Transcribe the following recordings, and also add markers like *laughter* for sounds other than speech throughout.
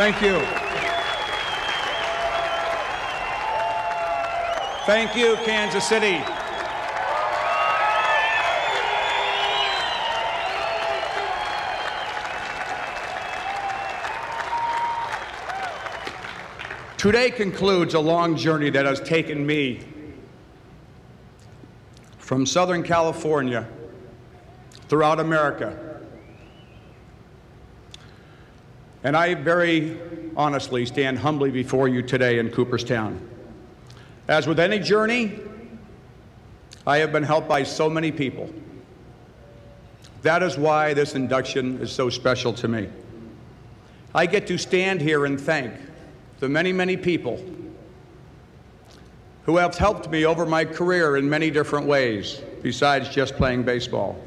Thank you. Thank you, Kansas City. Today concludes a long journey that has taken me from Southern California throughout America. And I very honestly stand humbly before you today in Cooperstown. As with any journey, I have been helped by so many people. That is why this induction is so special to me. I get to stand here and thank the many, many people who have helped me over my career in many different ways besides just playing baseball.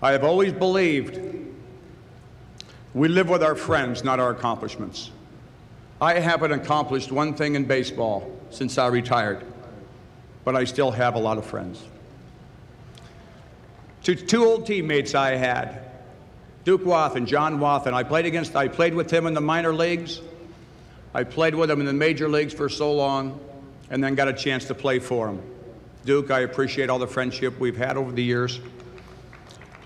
I have always believed we live with our friends, not our accomplishments. I haven't accomplished one thing in baseball since I retired, but I still have a lot of friends. To two old teammates I had, Duke Wathan and John Wathan. I played against, I played with him in the minor leagues. I played with him in the major leagues for so long and then got a chance to play for him. Duke, I appreciate all the friendship we've had over the years.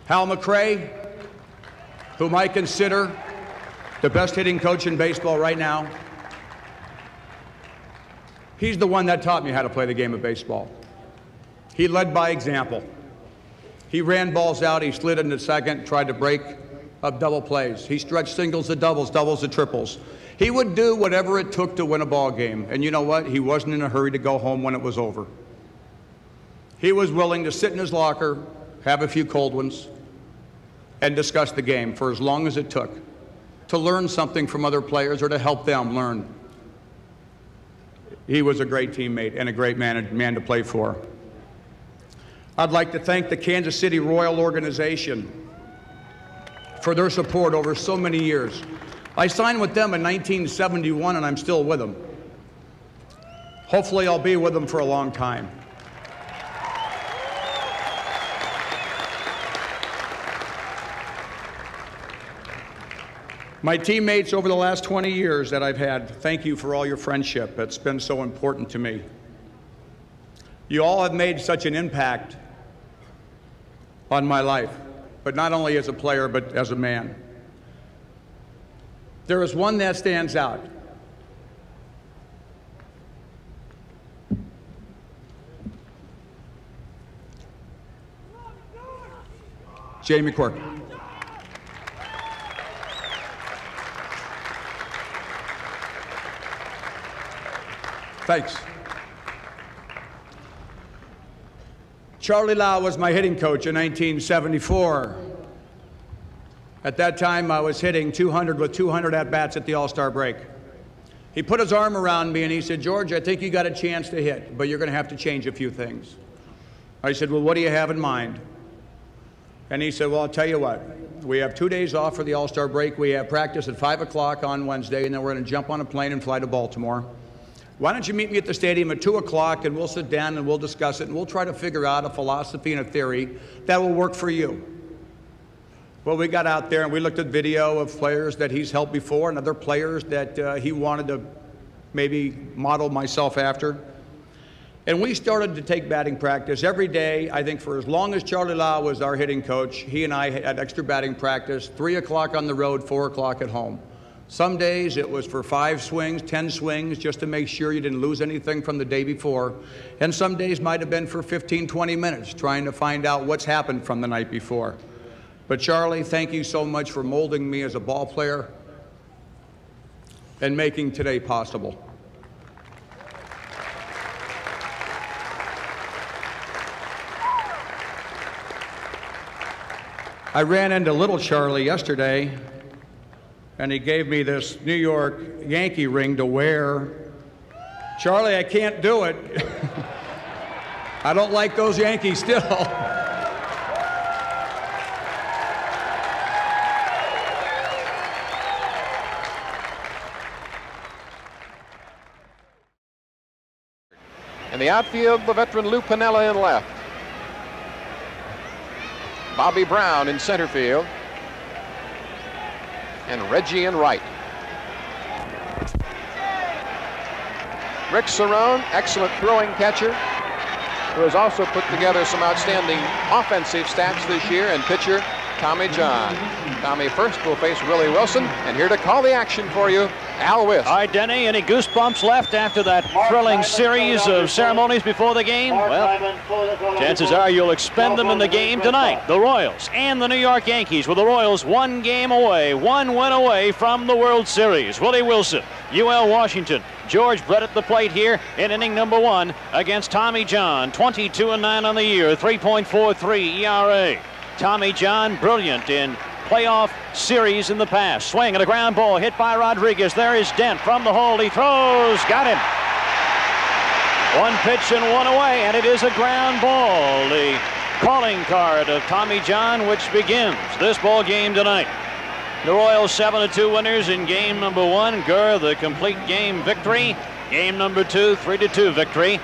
Hal McRae, whom I consider the best hitting coach in baseball right now. He's the one that taught me how to play the game of baseball. He led by example. He ran balls out, he slid into second, tried to break up double plays. He stretched singles to doubles, doubles to triples. He would do whatever it took to win a ball game. And you know what? He wasn't in a hurry to go home when it was over. He was willing to sit in his locker, have a few cold ones, and discuss the game for as long as it took to learn something from other players or to help them learn. He was a great teammate and a great man, man to play for. I'd like to thank the Kansas City Royal Organization for their support over so many years. I signed with them in 1971 and I'm still with them. Hopefully, I'll be with them for a long time. My teammates over the last 20 years that I've had, thank you for all your friendship. It's been so important to me. You all have made such an impact on my life, but not only as a player, but as a man. There is one that stands out. Jamie Quirk. Thanks. Charlie Lau was my hitting coach in 1974. At that time, I was hitting 200 with 200 at bats at the All Star break. He put his arm around me and he said, George, I think you got a chance to hit, but you're going to have to change a few things. I said, Well, what do you have in mind? And he said, Well, I'll tell you what. We have two days off for the All Star break. We have practice at 5 o'clock on Wednesday, and then we're going to jump on a plane and fly to Baltimore. Why don't you meet me at the stadium at 2 o'clock and we'll sit down and we'll discuss it and we'll try to figure out a philosophy and a theory that will work for you. Well, we got out there and we looked at video of players that he's helped before and other players that uh, he wanted to maybe model myself after. And we started to take batting practice every day. I think for as long as Charlie Lau was our hitting coach, he and I had extra batting practice, 3 o'clock on the road, 4 o'clock at home. Some days it was for five swings, 10 swings, just to make sure you didn't lose anything from the day before. And some days might have been for 15, 20 minutes, trying to find out what's happened from the night before. But Charlie, thank you so much for molding me as a ball player and making today possible. I ran into little Charlie yesterday, and he gave me this New York Yankee ring to wear. Charlie, I can't do it. *laughs* I don't like those Yankees still. In the outfield, the veteran Lou Piniella in left. Bobby Brown in center field and Reggie in right. Rick Cerrone, excellent throwing catcher, who has also put together some outstanding offensive stats this year, and pitcher Tommy John. Tommy first will face Willie Wilson, and here to call the action for you, Al Wist. All right, Denny, any goosebumps left after that thrilling series of ceremonies before the game? Well, chances are you'll expend them in the game tonight. The Royals and the New York Yankees, with the Royals one game away, one win away from the World Series. Willie Wilson, UL Washington, George Brett at the plate here in inning number one against Tommy John. 22 and 9 on the year, 3.43 ERA. Tommy John, brilliant in playoff series in the past. Swing and a ground ball hit by Rodriguez. There is Dent from the hole. He throws. Got him. One pitch and one away, and it is a ground ball. The calling card of Tommy John, which begins this ball game tonight. The Royals 7-2 winners in game number one. Gura, the complete game victory. Game number two, 3-2 victory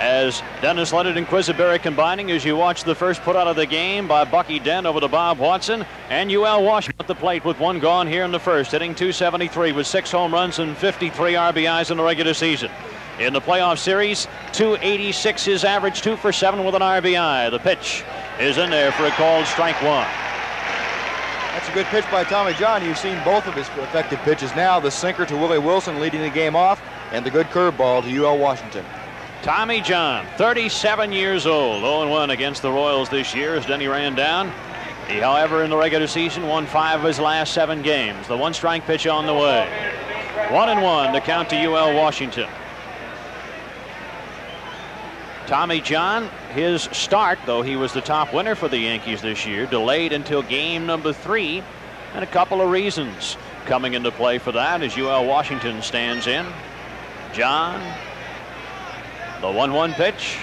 as Dennis Leonard and Quisenberry combining as you watch the first put out of the game by Bucky Dent over to Bob Watson and UL Washington at the plate with one gone here in the first, hitting 273 with six home runs and 53 RBIs in the regular season. In the playoff series, 286 is average, two for seven with an RBI. The pitch is in there for a called strike one. That's a good pitch by Tommy John. You've seen both of his effective pitches now. The sinker to Willie Wilson leading the game off, and the good curveball to UL Washington. Tommy John, 37 years old, 0-1 against the Royals this year as Denny ran down. He, however, in the regular season won five of his last seven games. The one strike pitch on the way. One and one to count to UL Washington. Tommy John, his start, though he was the top winner for the Yankees this year, delayed until game number three, and a couple of reasons coming into play for that as UL Washington stands in. John the 1 1 pitch.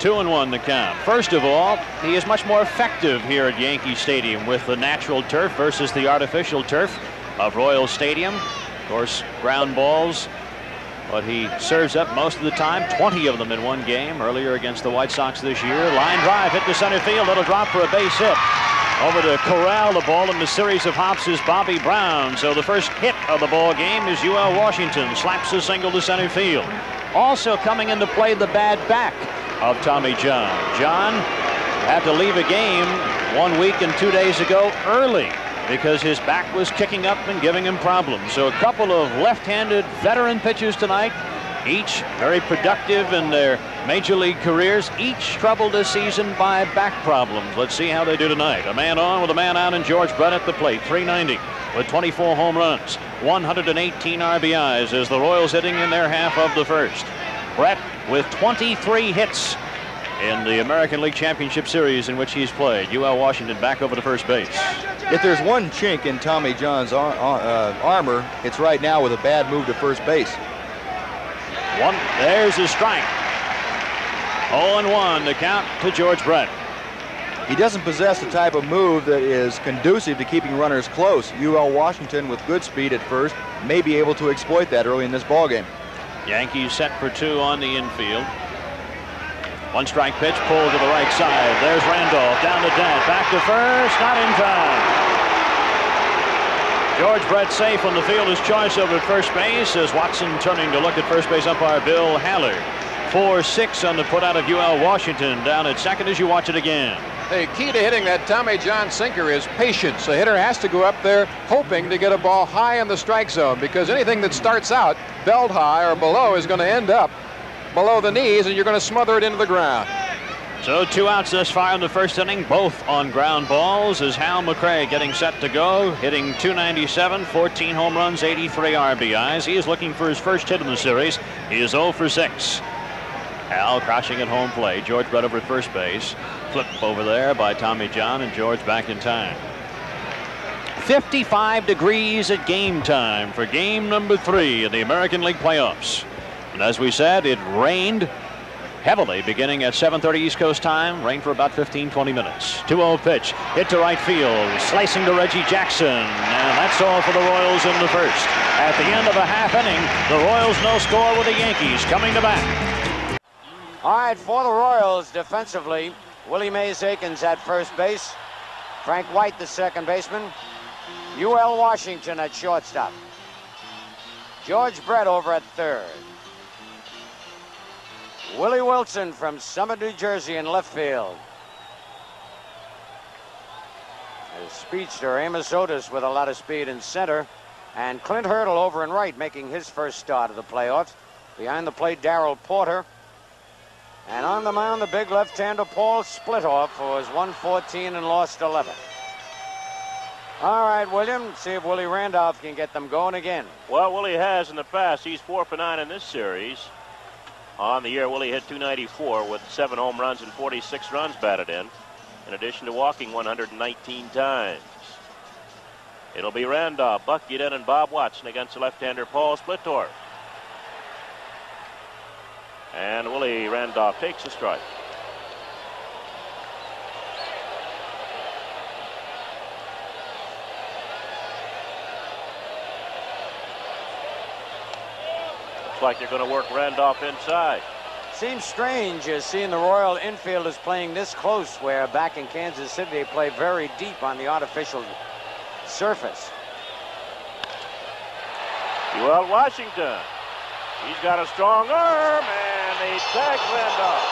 2 and 1 the count. First of all, he is much more effective here at Yankee Stadium with the natural turf versus the artificial turf of Royal Stadium. Of course, ground balls, but he serves up most of the time, 20 of them in one game earlier against the White Sox this year. Line drive hit to center field. Little drop for a base hit. Over to corral the ball in the series of hops is Bobby Brown. So the first hit of the ball game is UL Washington. Slaps a single to center field. Also coming into play the bad back of Tommy John. John had to leave a game one week and two days ago early because his back was kicking up and giving him problems. So a couple of left-handed veteran pitchers tonight, each very productive in their major league careers, each troubled this season by back problems. Let's see how they do tonight. A man on with a man out and George Brett at the plate, 390 with 24 home runs, 118 RBIs as the Royals hitting in their half of the first. Brett with 23 hits in the American League Championship Series in which he's played. UL Washington back over to first base. If there's one chink in Tommy John's ar uh, armor, it's right now with a bad move to first base. One, there's his strike. 0-1 the count to George Brett. He doesn't possess the type of move that is conducive to keeping runners close. UL Washington with good speed at first may be able to exploit that early in this ballgame. Yankees set for two on the infield. One strike pitch pulled to the right side. There's Randolph down to dead. Back to first. Not in time. George Brett safe on the field. His choice over at first base as Watson turning to look at first base umpire Bill Haller. 4-6 on the put out of UL Washington down at second as you watch it again. The key to hitting that Tommy John sinker is patience. The hitter has to go up there hoping to get a ball high in the strike zone because anything that starts out belt high or below is going to end up below the knees and you're going to smother it into the ground. So two outs thus far in the first inning, both on ground balls as Hal McRae getting set to go, hitting 297, 14 home runs, 83 RBIs. He is looking for his first hit in the series. He is 0 for 6. Hal crouching at home plate. George Brett over at first base. Flip over there by Tommy John and George back in time. 55 degrees at game time for game number three in the American League playoffs. And as we said, it rained heavily beginning at 7.30 East Coast time. Rain for about 15, 20 minutes. 2-0 pitch. Hit to right field. Slicing to Reggie Jackson. And that's all for the Royals in the first. At the end of a half inning, the Royals no score with the Yankees coming to bat. All right, for the Royals defensively, Willie Mays Aikens at first base. Frank White, the second baseman. UL Washington at shortstop. George Brett over at third. Willie Wilson from Summit, New Jersey in left field. A speedster Amos Otis with a lot of speed in center. And Clint Hurdle over in right making his first start of the playoffs. Behind the plate, Darrell Porter. And on the mound, the big left-hander Paul Splittorff, who was 114 and lost 11. All right, William, see if Willie Randolph can get them going again. Well, Willie has in the past. He's four for nine in this series. On the year, Willie hit 294 with seven home runs and 46 runs batted in, in addition to walking 119 times. It'll be Randolph, Bucky Dent, and Bob Watson against the left-hander Paul Splittorff. And Willie Randolph takes a strike. Looks like they're going to work Randolph inside. Seems strange uh, seeing the Royal infielders playing this close, where back in Kansas City they play very deep on the artificial surface. UL Washington. He's got a strong arm, and he tags Randolph.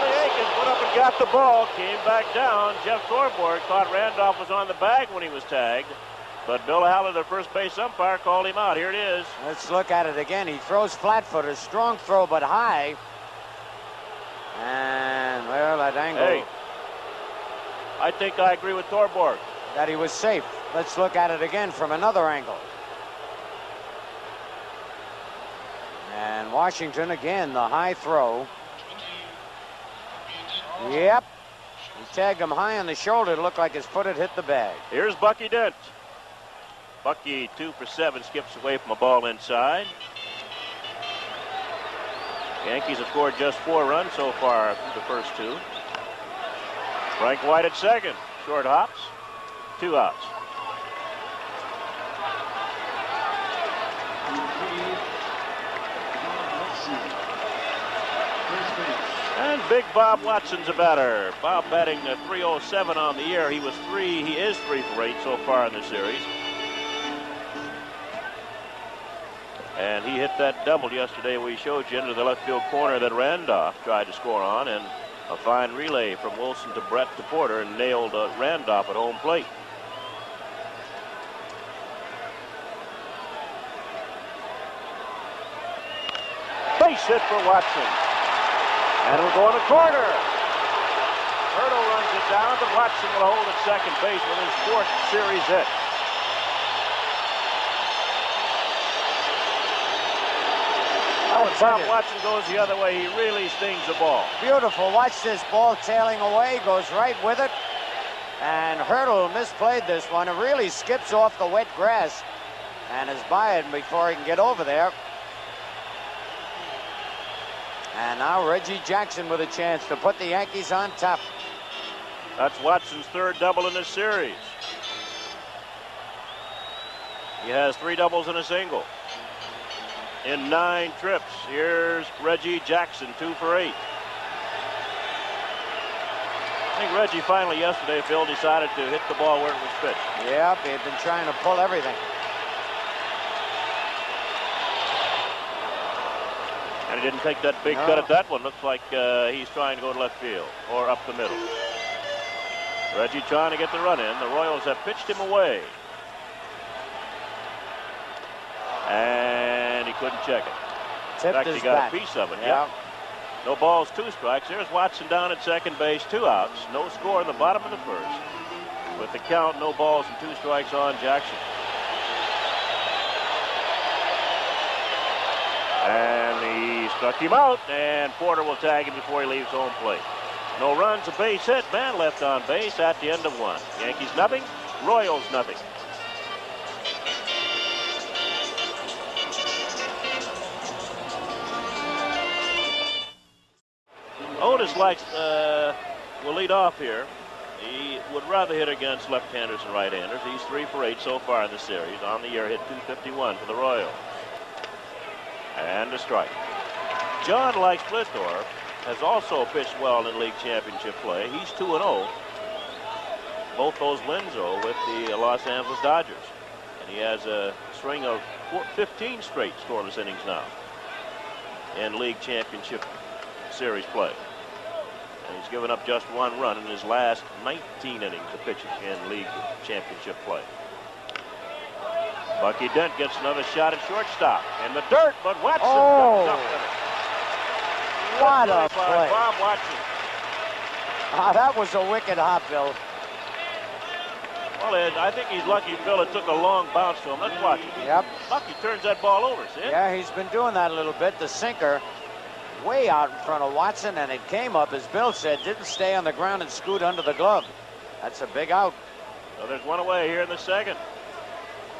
Billy Aikens went up and got the ball, came back down. Jeff Torborg thought Randolph was on the bag when he was tagged. But Bill Haller, the first base umpire, called him out. Here it is. Let's look at it again. He throws flat footed, strong throw, but high. And, well, that angle. Hey, I think I agree with Torborg. That he was safe. Let's look at it again from another angle. And Washington again, the high throw. Yep. He tagged him high on the shoulder. It looked like his foot had hit the bag. Here's Bucky Dent. Bucky, two for seven, skips away from a ball inside. Yankees have scored just four runs so far through the first two. Frank White at second. Short hops. Two outs. And Big Bob Watson's a batter. Bob batting a 307 on the year. He was three, he is three for eight so far in the series. And he hit that double yesterday we showed you into the left field corner that Randolph tried to score on. And a fine relay from Wilson to Brett to Porter and nailed uh, Randolph at home plate. Base hit for Watson. And it'll go in the corner. Hurdle runs it down, but Watson will hold at second base with his fourth series hit. When Bob Watson goes the other way, he really stings the ball. Beautiful. Watch this ball tailing away, goes right with it. And Hurdle misplayed this one. It really skips off the wet grass and is by it before he can get over there. And now Reggie Jackson with a chance to put the Yankees on top. That's Watson's third double in this series. He has three doubles and a single in nine trips. Here's Reggie Jackson, two for eight. I think Reggie finally yesterday, Phil, decided to hit the ball where it was pitched. Yep, he had been trying to pull everything. And he didn't take that big No. cut at that one. Looks like uh, he's trying to go to left field or up the middle. Reggie trying to get the run in. The Royals have pitched him away. And couldn't check it. In Tipped fact, he got bat. a piece of it. Yeah. Yep. No balls, two strikes. There's Watson down at second base, two outs. No score in the bottom of the first. With the count, no balls and two strikes on Jackson. And he struck him out, and Porter will tag him before he leaves home plate. No runs, a base hit, man left on base at the end of one. Yankees nothing, Royals nothing. Otis likes, uh, will lead off here. He would rather hit against left-handers and right-handers. He's three for eight so far in the series. On the year, hit 251 for the Royals. And a strike. John likes Splittorff has also pitched well in league championship play. He's 2 0. Both those wins, though, with the Los Angeles Dodgers. And he has a string of 15 straight scoreless innings now in league championship series play. And he's given up just one run in his last 19 innings of pitching in league championship play. Bucky Dent gets another shot at shortstop in the dirt, but Watson Oh. comes up with it. What a play. Bob Watson. Ah, that was a wicked hop, Bill. Well, Ed, I think he's lucky Bill it took a long bounce to him. Let's watch it. Yep. Bucky turns that ball over, see? Yeah, he's been doing that a little bit. The sinker way out in front of Watson, and it came up, as Bill said, didn't stay on the ground and scoot under the glove. That's a big out. So there's one away here in the second.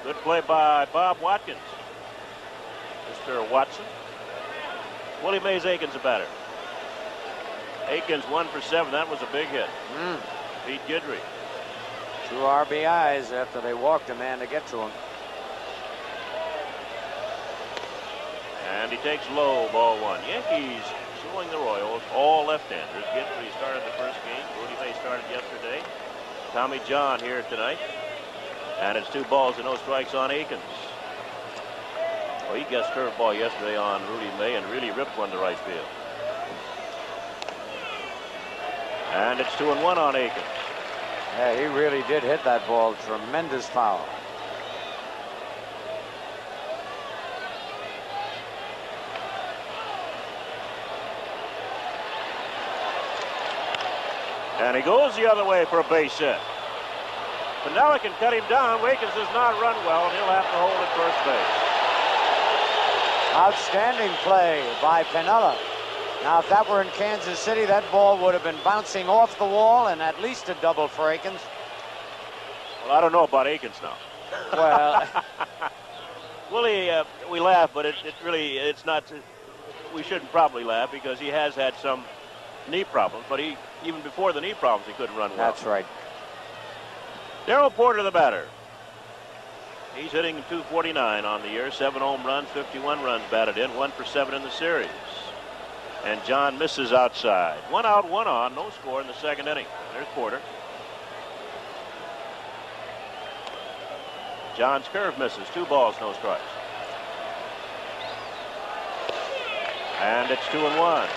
Good play by Bob Watkins. Mr. Watson. Willie Mays Aikens a batter. Aikens one for seven. That was a big hit. Mm. Beat Guidry. Two RBIs after they walked a man to get to him. And he takes low, ball one. Yankees suing the Royals, all left-handers. Guidry started the first game. Rudy May started yesterday. Tommy John here tonight. And it's two balls and no strikes on Aikens. Well, he guessed curveball yesterday on Rudy May and really ripped one to right field. And it's two and one on Aikens. Yeah, he really did hit that ball. Tremendous foul. And he goes the other way for a base hit. Piniella can cut him down. Aikens does not run well, and he'll have to hold at first base. Outstanding play by Piniella. Now, if that were in Kansas City, that ball would have been bouncing off the wall and at least a double for Aikens. Well, I don't know about Aikens now. Well, *laughs* Willie, uh, we laugh, but it, it really, it's not, we shouldn't probably laugh because he has had some knee problems, but he, even before the knee problems, he couldn't run well. that's right. Darrell Porter, the batter. He's hitting 249 on the year, seven home runs, 51 runs batted in, one for seven in the series. And John misses outside. One out, one on, no score in the second inning. There's Porter. John's curve misses, two balls, no strikes. And it's two and one.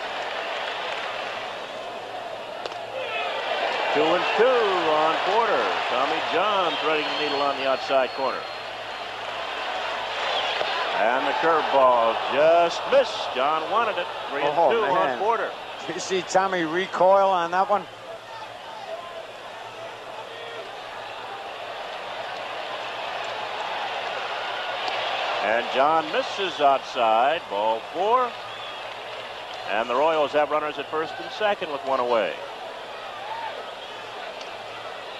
Two and two on Porter. Tommy John threading the needle on the outside corner. And the curveball just missed. John wanted it. Three and Oh, two man. on Porter. Did you see Tommy recoil on that one? And John misses outside. Ball four. And the Royals have runners at first and second with one away.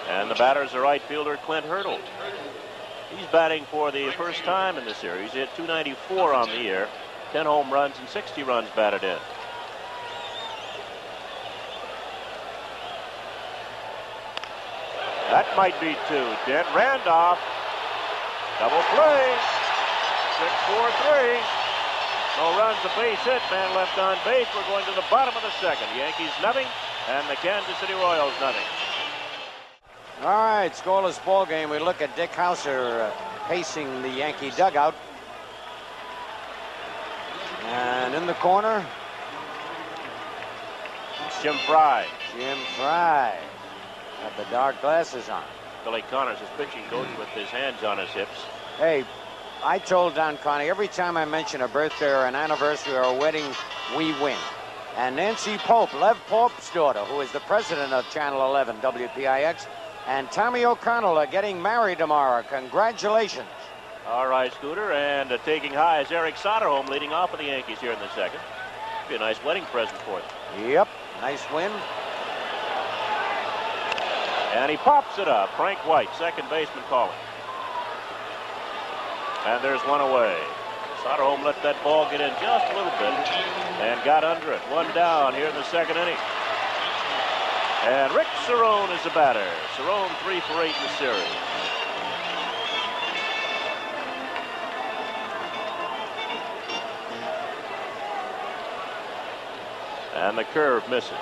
And the batter is the right fielder, Clint Hurdle. He's batting for the first time in the series. He hit 294 on the year, 10 home runs and 60 runs batted in. That might be two. Dent Randolph. Double play. Six, four, three. No runs, a base hit. Man left on base. We're going to the bottom of the second. Yankees nothing, and the Kansas City Royals nothing. All right, scoreless ball game. We look at Dick Howser uh, pacing the Yankee dugout. And in the corner, It's Jim Frey. Jim Frey. Got the dark glasses on. Billy Connors, his pitching coach, with his hands on his hips. Hey, I told Don Connie every time I mention a birthday or an anniversary or a wedding, we win. And Nancy Pope, Lev Pope's daughter, who is the president of Channel 11 WPIX, and Tommy O'Connell are getting married tomorrow. Congratulations. All right, Scooter, and uh, taking high is Eric Soderholm leading off for the Yankees here in the second. Be a nice wedding present for them. Yep, nice win. And he pops it up. Frank White, second baseman, calling. And there's one away. Soderholm let that ball get in just a little bit and got under it. One down here in the second inning. And Rick Cerrone is the batter. Cerrone three for eight in the series. And the curve misses.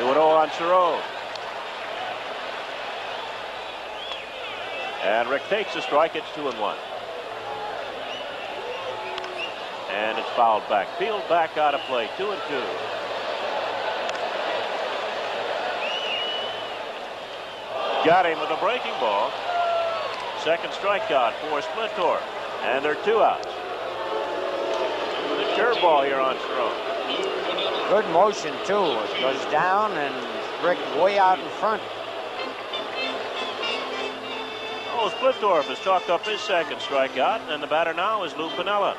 2 0 on Cerrone. And Rick takes a strike. It's 2 and 1. And it's fouled back. Peeled back out of play. Two and two. Got him with a breaking ball. Second strikeout for Splittorff. And they're two outs. The curveball here on Cerrone. Good motion, too. It goes down and Rick way out in front. Oh, Splittorff has chalked up his second strikeout, and the batter now is Lou Piniella.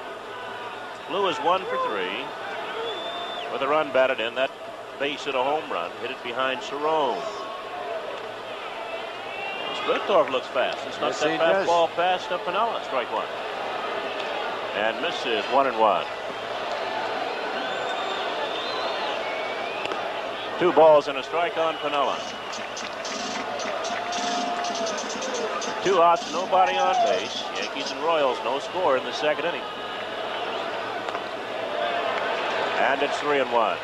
Lou is one for three. With a run batted in, that base hit a home run, hit it behind Cerrone. Splittorff looks fast. It's not Yes, that fastball past to Piniella. Strike one. And misses one and one. Two balls and a strike on Piniella. Two outs, nobody on base. Yankees and Royals, no score in the second inning. And it's three and one.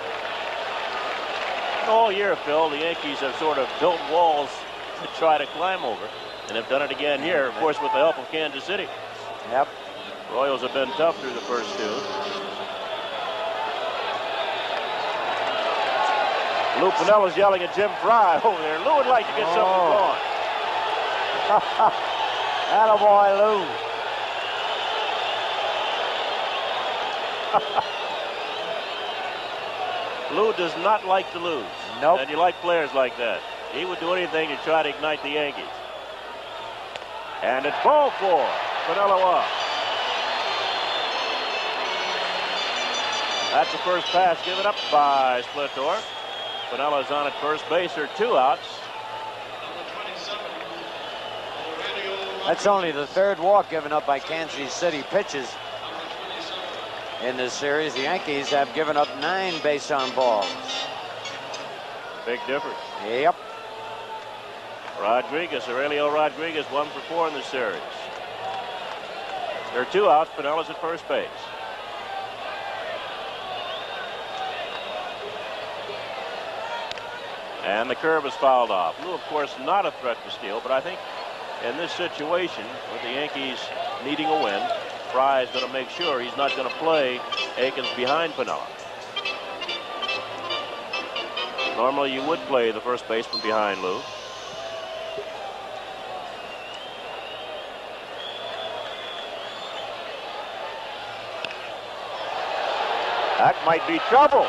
All year, Phil, the Yankees have sort of built walls to try to climb over, and have done it again here, of course, with the help of Kansas City. Yep. Royals have been tough through the first two. Lou Piniella's yelling at Jim Frey *laughs* over there. Lou would like to get something Oh. going. *laughs* Attaboy, Lou. *laughs* Lou does not like to lose. Nope. And you like players like that. He would do anything to try to ignite the Yankees. And it's ball four. Piniella off. That's the first pass given up by Splittorff. Piniella's on at first base. There are two outs. That's only the third walk given up by Kansas City pitches in this series. The Yankees have given up nine base on balls. Big difference. Yep. Rodriguez, Aurelio Rodriguez, one for four in the series. There are two outs. Piniella's at first base. And the curve is fouled off. Lou, of course, not a threat to steal, but I think in this situation, with the Yankees needing a win, Frey is going to make sure he's not going to play Aikens behind Piniella. Normally, you would play the first baseman behind Lou. That might be trouble.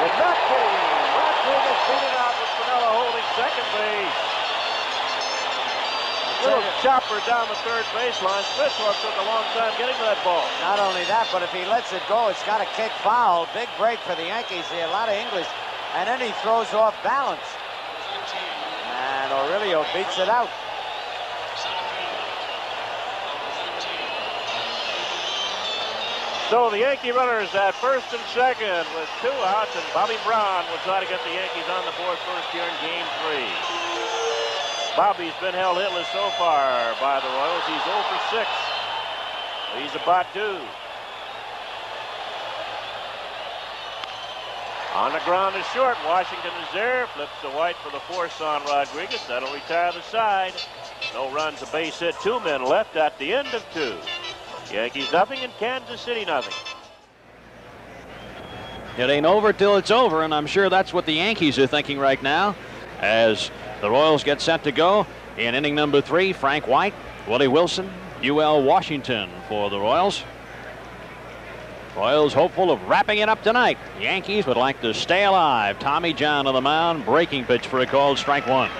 With that game, Rodriguez beat it out with Piniella holding second base. Little chopper down the third baseline. Splittorff took a long time getting to that ball. Not only that, but if he lets it go, it's got a kick foul. Big break for the Yankees here. A lot of English. And then he throws off balance. And Aurelio beats it out. So the Yankee runners at first and second with two outs, and Bobby Brown will try to get the Yankees on the board first here in game three. Bobby's been held hitless so far by the Royals. He's 0 for 6. He's about due. On the ground is short. Washington is there. Flips to White for the force on Rodriguez. That'll retire the side. No runs, a base hit. Two men left at the end of two. Yankees nothing and Kansas City nothing. It ain't over till it's over, and I'm sure that's what the Yankees are thinking right now as the Royals get set to go in inning number three. Frank White, Willie Wilson, UL Washington for the Royals. Royals hopeful of wrapping it up tonight. Yankees would like to stay alive. Tommy John on the mound, breaking pitch for a called strike one.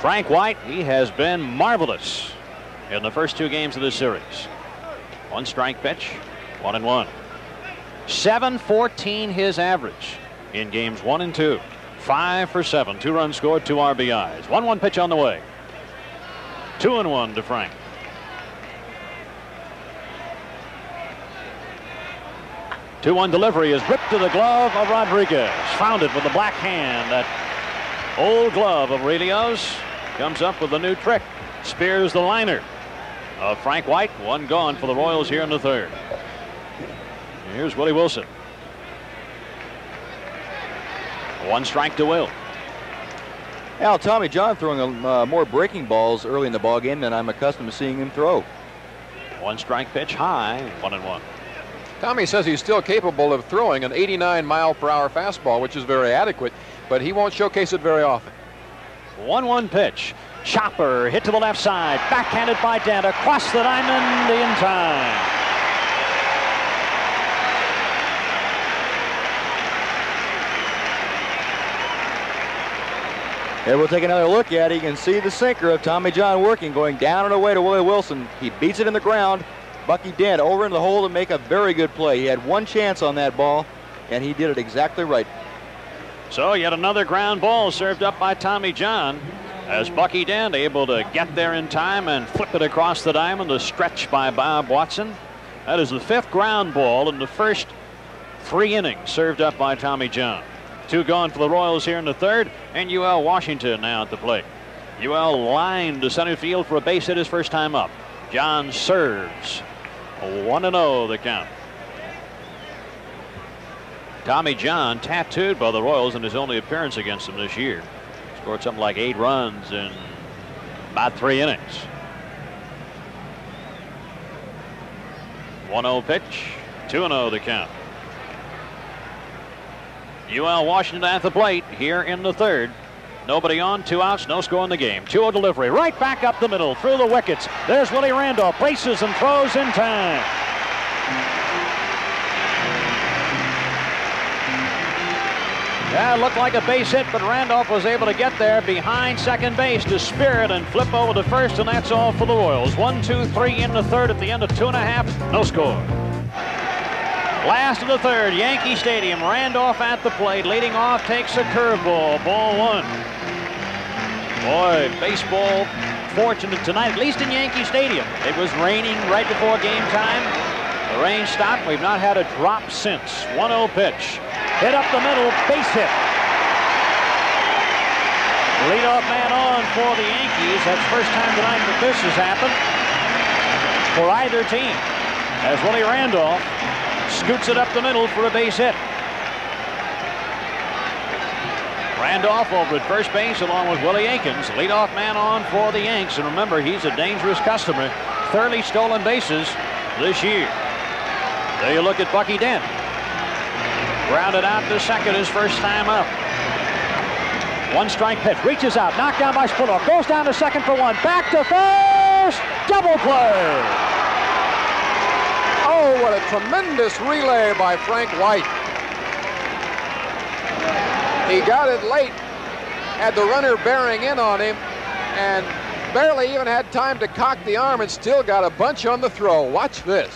Frank White, he has been marvelous in the first two games of the series. One strike pitch, one and one. 714 his average in games one and two. Five for seven, two runs scored, two RBIs. 1 1 pitch on the way. Two and one to Frank. Two one delivery is ripped to the glove of Rodriguez. Found it with the black hand. That old glove of Aurelio's comes up with a new trick. Spears the liner of Frank White. One gone for the Royals here in the third. Here's Willie Wilson. One strike to Will. Al, Tommy John throwing uh, more breaking balls early in the ball game than I'm accustomed to seeing him throw. One strike pitch high, one and one. Tommy says he's still capable of throwing an 89 mile per hour fastball, which is very adequate, but he won't showcase it very often. 1 1 pitch. Chopper hit to the left side, backhanded by Dent, across the diamond in time. Here we'll take another look at it. You can see the sinker of Tommy John working, going down and away to Willie Wilson. He beats it in the ground. Bucky Dent over in the hole to make a very good play. He had one chance on that ball, and he did it exactly right. So yet another ground ball served up by Tommy John as Bucky Dent able to get there in time and flip it across the diamond, a stretch by Bob Watson. That is the fifth ground ball in the first three innings served up by Tommy John. Two gone for the Royals here in the third, and UL Washington now at the plate. UL lined to center field for a base hit his first time up. John serves. 1 0 the count. Tommy John tattooed by the Royals in his only appearance against them this year. Scored something like eight runs in about three innings. 1 0 pitch, 2 0 the count. UL Washington at the plate here in the third. Nobody on, two outs, no score in the game. 2 0 delivery, right back up the middle, through the wickets. There's Willie Randolph, places and throws in time. Yeah, it looked like a base hit, but Randolph was able to get there behind second base to spear it and flip over to first, and that's all for the Royals. One, two, three in the third at the end of two and a half, no score. Last of the third, Yankee Stadium. Randolph at the plate, leading off, takes a curveball. Ball one. Boy, baseball fortunate tonight, at least in Yankee Stadium. It was raining right before game time. The rain stopped. We've not had a drop since. 1-0 pitch. Hit up the middle, base hit. Leadoff man on for the Yankees. That's first time tonight that this has happened for either team. As Willie Randolph scoots it up the middle for a base hit. Randolph over at first base along with Willie Aikens. Leadoff man on for the Yanks. And remember, he's a dangerous customer. 30 stolen bases this year. There you look at Bucky Dent. Grounded out to second his first time up. One strike pitch. Reaches out. Knocked down by Splittorff. Goes down to second for one. Back to first. Double play. What a tremendous relay by Frank White. He got it late, had the runner bearing in on him, and barely even had time to cock the arm and still got a bunch on the throw. Watch this.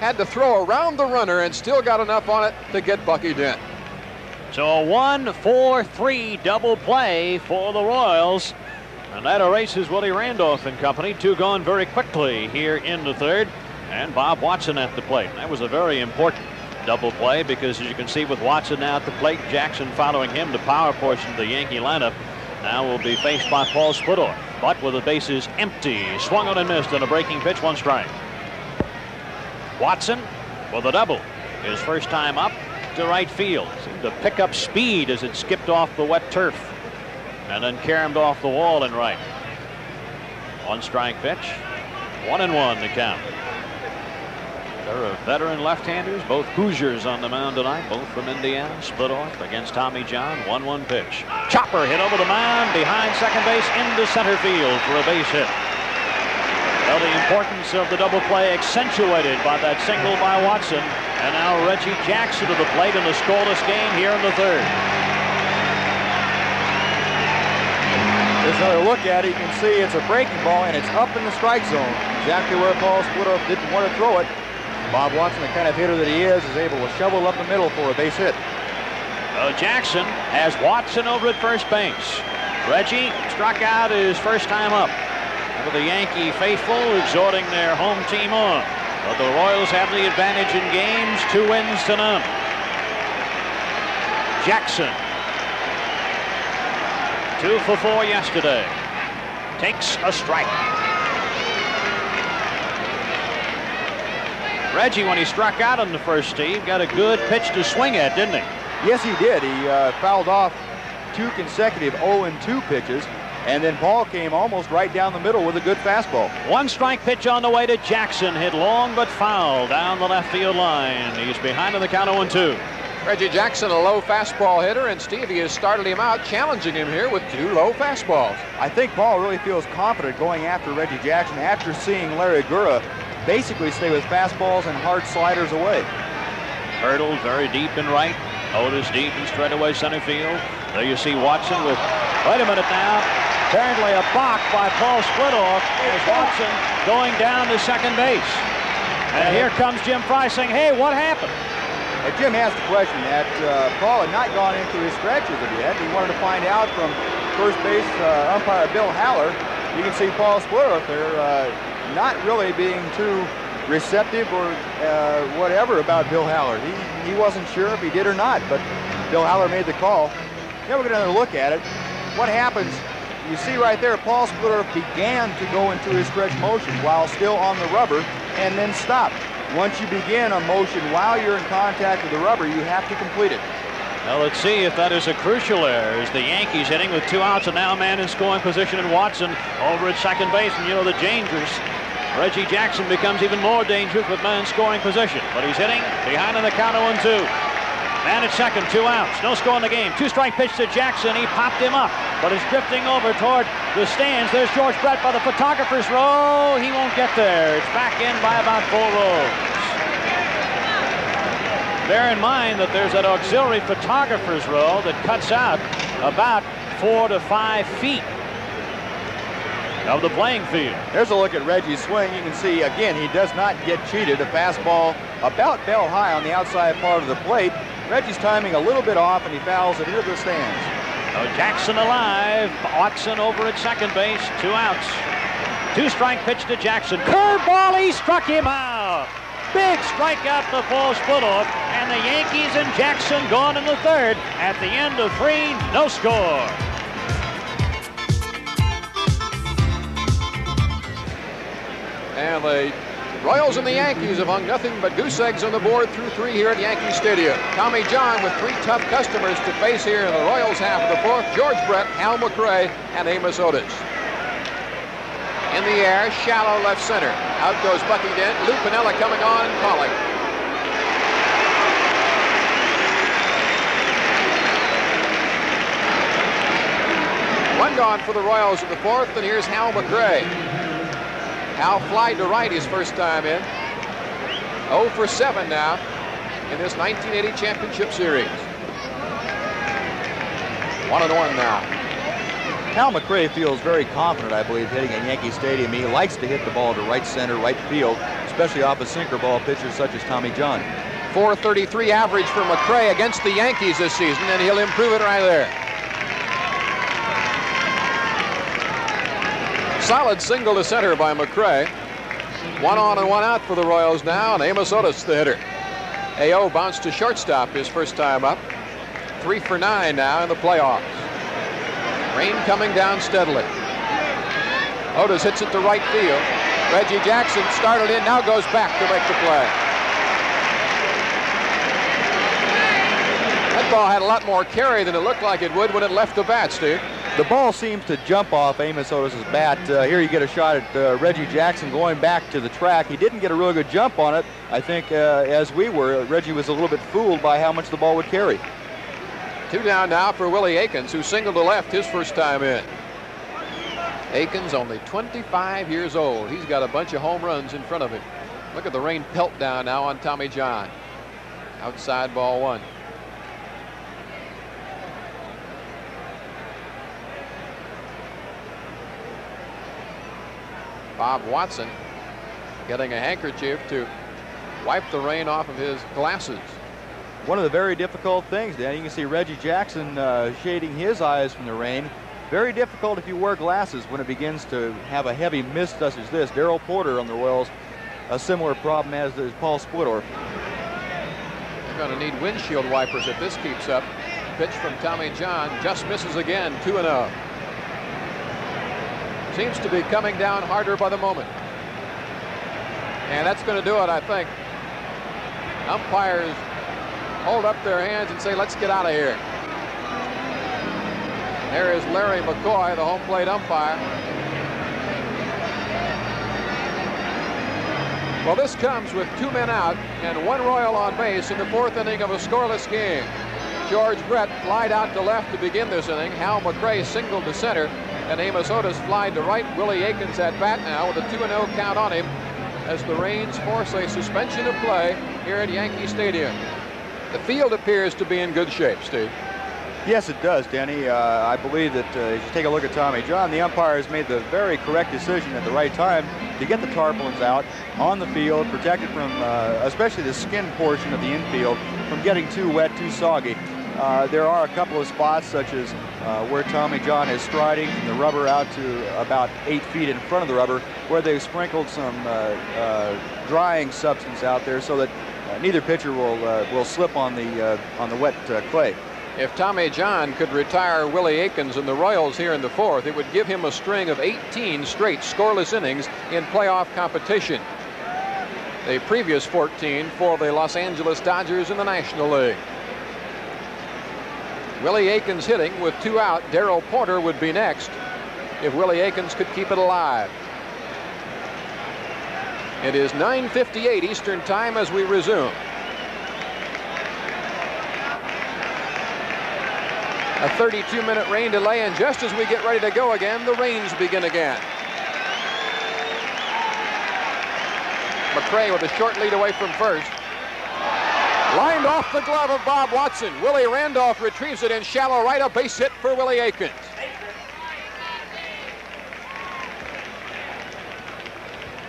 Had to throw around the runner and still got enough on it to get Bucky Dent. So a 1 4 3 double play for the Royals. And that erases Willie Randolph and company. Two gone very quickly here in the third. And Bob Watson at the plate. That was a very important double play because, as you can see, with Watson now at the plate, Jackson following him, the power portion of the Yankee lineup now will be faced by Paul Splittorff. But with the bases empty, swung on and missed on a breaking pitch, one strike. Watson with a double. His first time up to right field. Seemed to pick up speed as it skipped off the wet turf and then caromed off the wall and right. One strike pitch. One and one to count. There are veteran left-handers, both Hoosiers on the mound tonight, both from Indiana. Splittorff against Tommy John. 1-1 pitch. Chopper hit over the mound behind second base into center field for a base hit. Well, the importance of the double play accentuated by that single by Watson. And now Reggie Jackson to the plate in the scoreless game here in the third. There's another look at it. You can see it's a breaking ball, and it's up in the strike zone. Exactly where Paul Splittorff didn't want to throw it. Bob Watson, the kind of hitter that he is, is able to shovel up the middle for a base hit. Uh, Jackson has Watson over at first base. Reggie struck out his first time up. With the Yankee faithful exhorting their home team on. But the Royals have the advantage in games, two wins to none. Jackson. Two for four yesterday. Takes a strike. Reggie, when he struck out on the first tee, got a good pitch to swing at, didn't he? Yes, he did. He uh, fouled off two consecutive 0-2 pitches, and then Paul came almost right down the middle with a good fastball. One strike pitch on the way to Jackson. Hit long but foul down the left field line. He's behind in the count 0-2. Reggie Jackson, a low fastball hitter, and Stevie has started him out, challenging him here with two low fastballs. I think Paul really feels confident going after Reggie Jackson after seeing Larry Gura basically stay with fastballs and hard sliders away. Hurdle very deep in right. Otis deep in straightaway center field. There you see Watson with, wait a minute now, apparently a balk by Paul Splittorff as Watson going down to second base. And here comes Jim Frey saying, hey, what happened? And Jim asked the question that uh, Paul had not gone into his stretches of yet. He wanted to find out from first base uh, umpire Bill Haller. You can see Paul Splittorff there uh, not really being too receptive or uh, whatever about Bill Haller. He, he wasn't sure if he did or not, but Bill Haller made the call. Now we're going to look at it. What happens, you see right there, Paul Splittorff began to go into his stretch motion while still on the rubber and then stopped. Once you begin a motion while you're in contact with the rubber, you have to complete it. Now let's see if that is a crucial error. As the Yankees hitting with two outs and now man in scoring position and Watson over at second base. And you know the Rangers Reggie Jackson becomes even more dangerous with man scoring position. But he's hitting behind in the count of one 2. Man at second, two outs. No score in the game. Two strike pitch to Jackson. He popped him up, but is drifting over toward the stands. There's George Brett by the photographer's row. He won't get there. It's back in by about four rows. Bear in mind that there's an auxiliary photographer's row that cuts out about four to five feet of the playing field. There's a look at Reggie's swing. You can see, again, he does not get cheated. A fastball about bell high on the outside part of the plate. Reggie's timing a little bit off, and he fouls it into the stands. So Jackson alive. Watson over at second base. Two outs. Two strike pitch to Jackson. Curveball, he struck him out. Big strikeout to Paul Splittorff, and the Yankees and Jackson gone in the third. At the end of three, no score. And the Royals and the Yankees have hung nothing but goose eggs on the board through three here at Yankee Stadium. Tommy John with three tough customers to face here in the Royals half of the fourth. George Brett, Hal McRae, and Amos Otis. In the air, shallow left center. Out goes Bucky Dent. Lou Piniella coming on calling. One gone for the Royals in the fourth, and here's Hal McRae. Al fly to right his first time in. 0 for 7 now in this 1980 championship series. One and one now. Hal McRae feels very confident, I believe, hitting at Yankee Stadium. He likes to hit the ball to right center, right field, especially off a sinker ball pitcher such as Tommy John. 433 average for McRae against the Yankees this season, and he'll improve it right there. Solid single to center by McRae. One on and one out for the Royals now, and Amos Otis, the hitter. AO bounced to shortstop his first time up. Three for nine now in the playoffs. Rain coming down steadily. Otis hits it to right field. Reggie Jackson started in, now goes back to make the play. That ball had a lot more carry than it looked like it would when it left the bat, Steve. The ball seems to jump off Amos Otis's bat. Uh, here you get a shot at uh, Reggie Jackson going back to the track. He didn't get a real good jump on it. I think uh, as we were, Reggie was a little bit fooled by how much the ball would carry. Two down now for Willie Aikens, who singled to left his first time in. Aikens only 25 years old. He's got a bunch of home runs in front of him. Look at the rain pelt down now on Tommy John. Outside ball one. Bob Watson getting a handkerchief to wipe the rain off of his glasses. One of the very difficult things, Dan, you can see Reggie Jackson uh, shading his eyes from the rain. Very difficult if you wear glasses when it begins to have a heavy mist such as this. Darrell Porter on the Royals, a similar problem as, as Paul Splittorff. They're going to need windshield wipers if this keeps up. Pitch from Tommy John just misses again, 2 0 seems to be coming down harder by the moment. And that's going to do it, I think. Umpires hold up their hands and say, let's get out of here. There is Larry McCoy, the home plate umpire. Well, this comes with two men out and one Royal on base in the fourth inning of a scoreless game. George Brett flied out to left to begin this inning. Hal McRae singled to center, and Amos Otis flied to right. Willie Aikens at bat now with a 2-0 count on him as the rains force a suspension of play here at Yankee Stadium. The field appears to be in good shape, Steve. Yes, it does, Denny. Uh, I believe that uh, if you take a look at Tommy John, the umpire has made the very correct decision at the right time to get the tarpaulins out on the field, protected from, uh, especially the skin portion of the infield, from getting too wet, too soggy. Uh, there are a couple of spots, such as uh, where Tommy John is striding from the rubber out to about eight feet in front of the rubber, where they've sprinkled some uh, uh drying substance out there so that uh, neither pitcher will will slip on the on the wet clay. If Tommy John could retire Willie Aikens and the Royals here in the fourth, it would give him a string of 18 straight scoreless innings in playoff competition. The previous 14 for the Los Angeles Dodgers in the National League. Willie Aikens hitting with two out. Darrell Porter would be next if Willie Aikens could keep it alive. It is 9.58 Eastern Time as we resume. A 32-minute rain delay, and just as we get ready to go again, the rains begin again. McRae with a short lead away from first. Lined off the glove of Bob Watson. Willie Randolph retrieves it in shallow right, a base hit for Willie Aikens.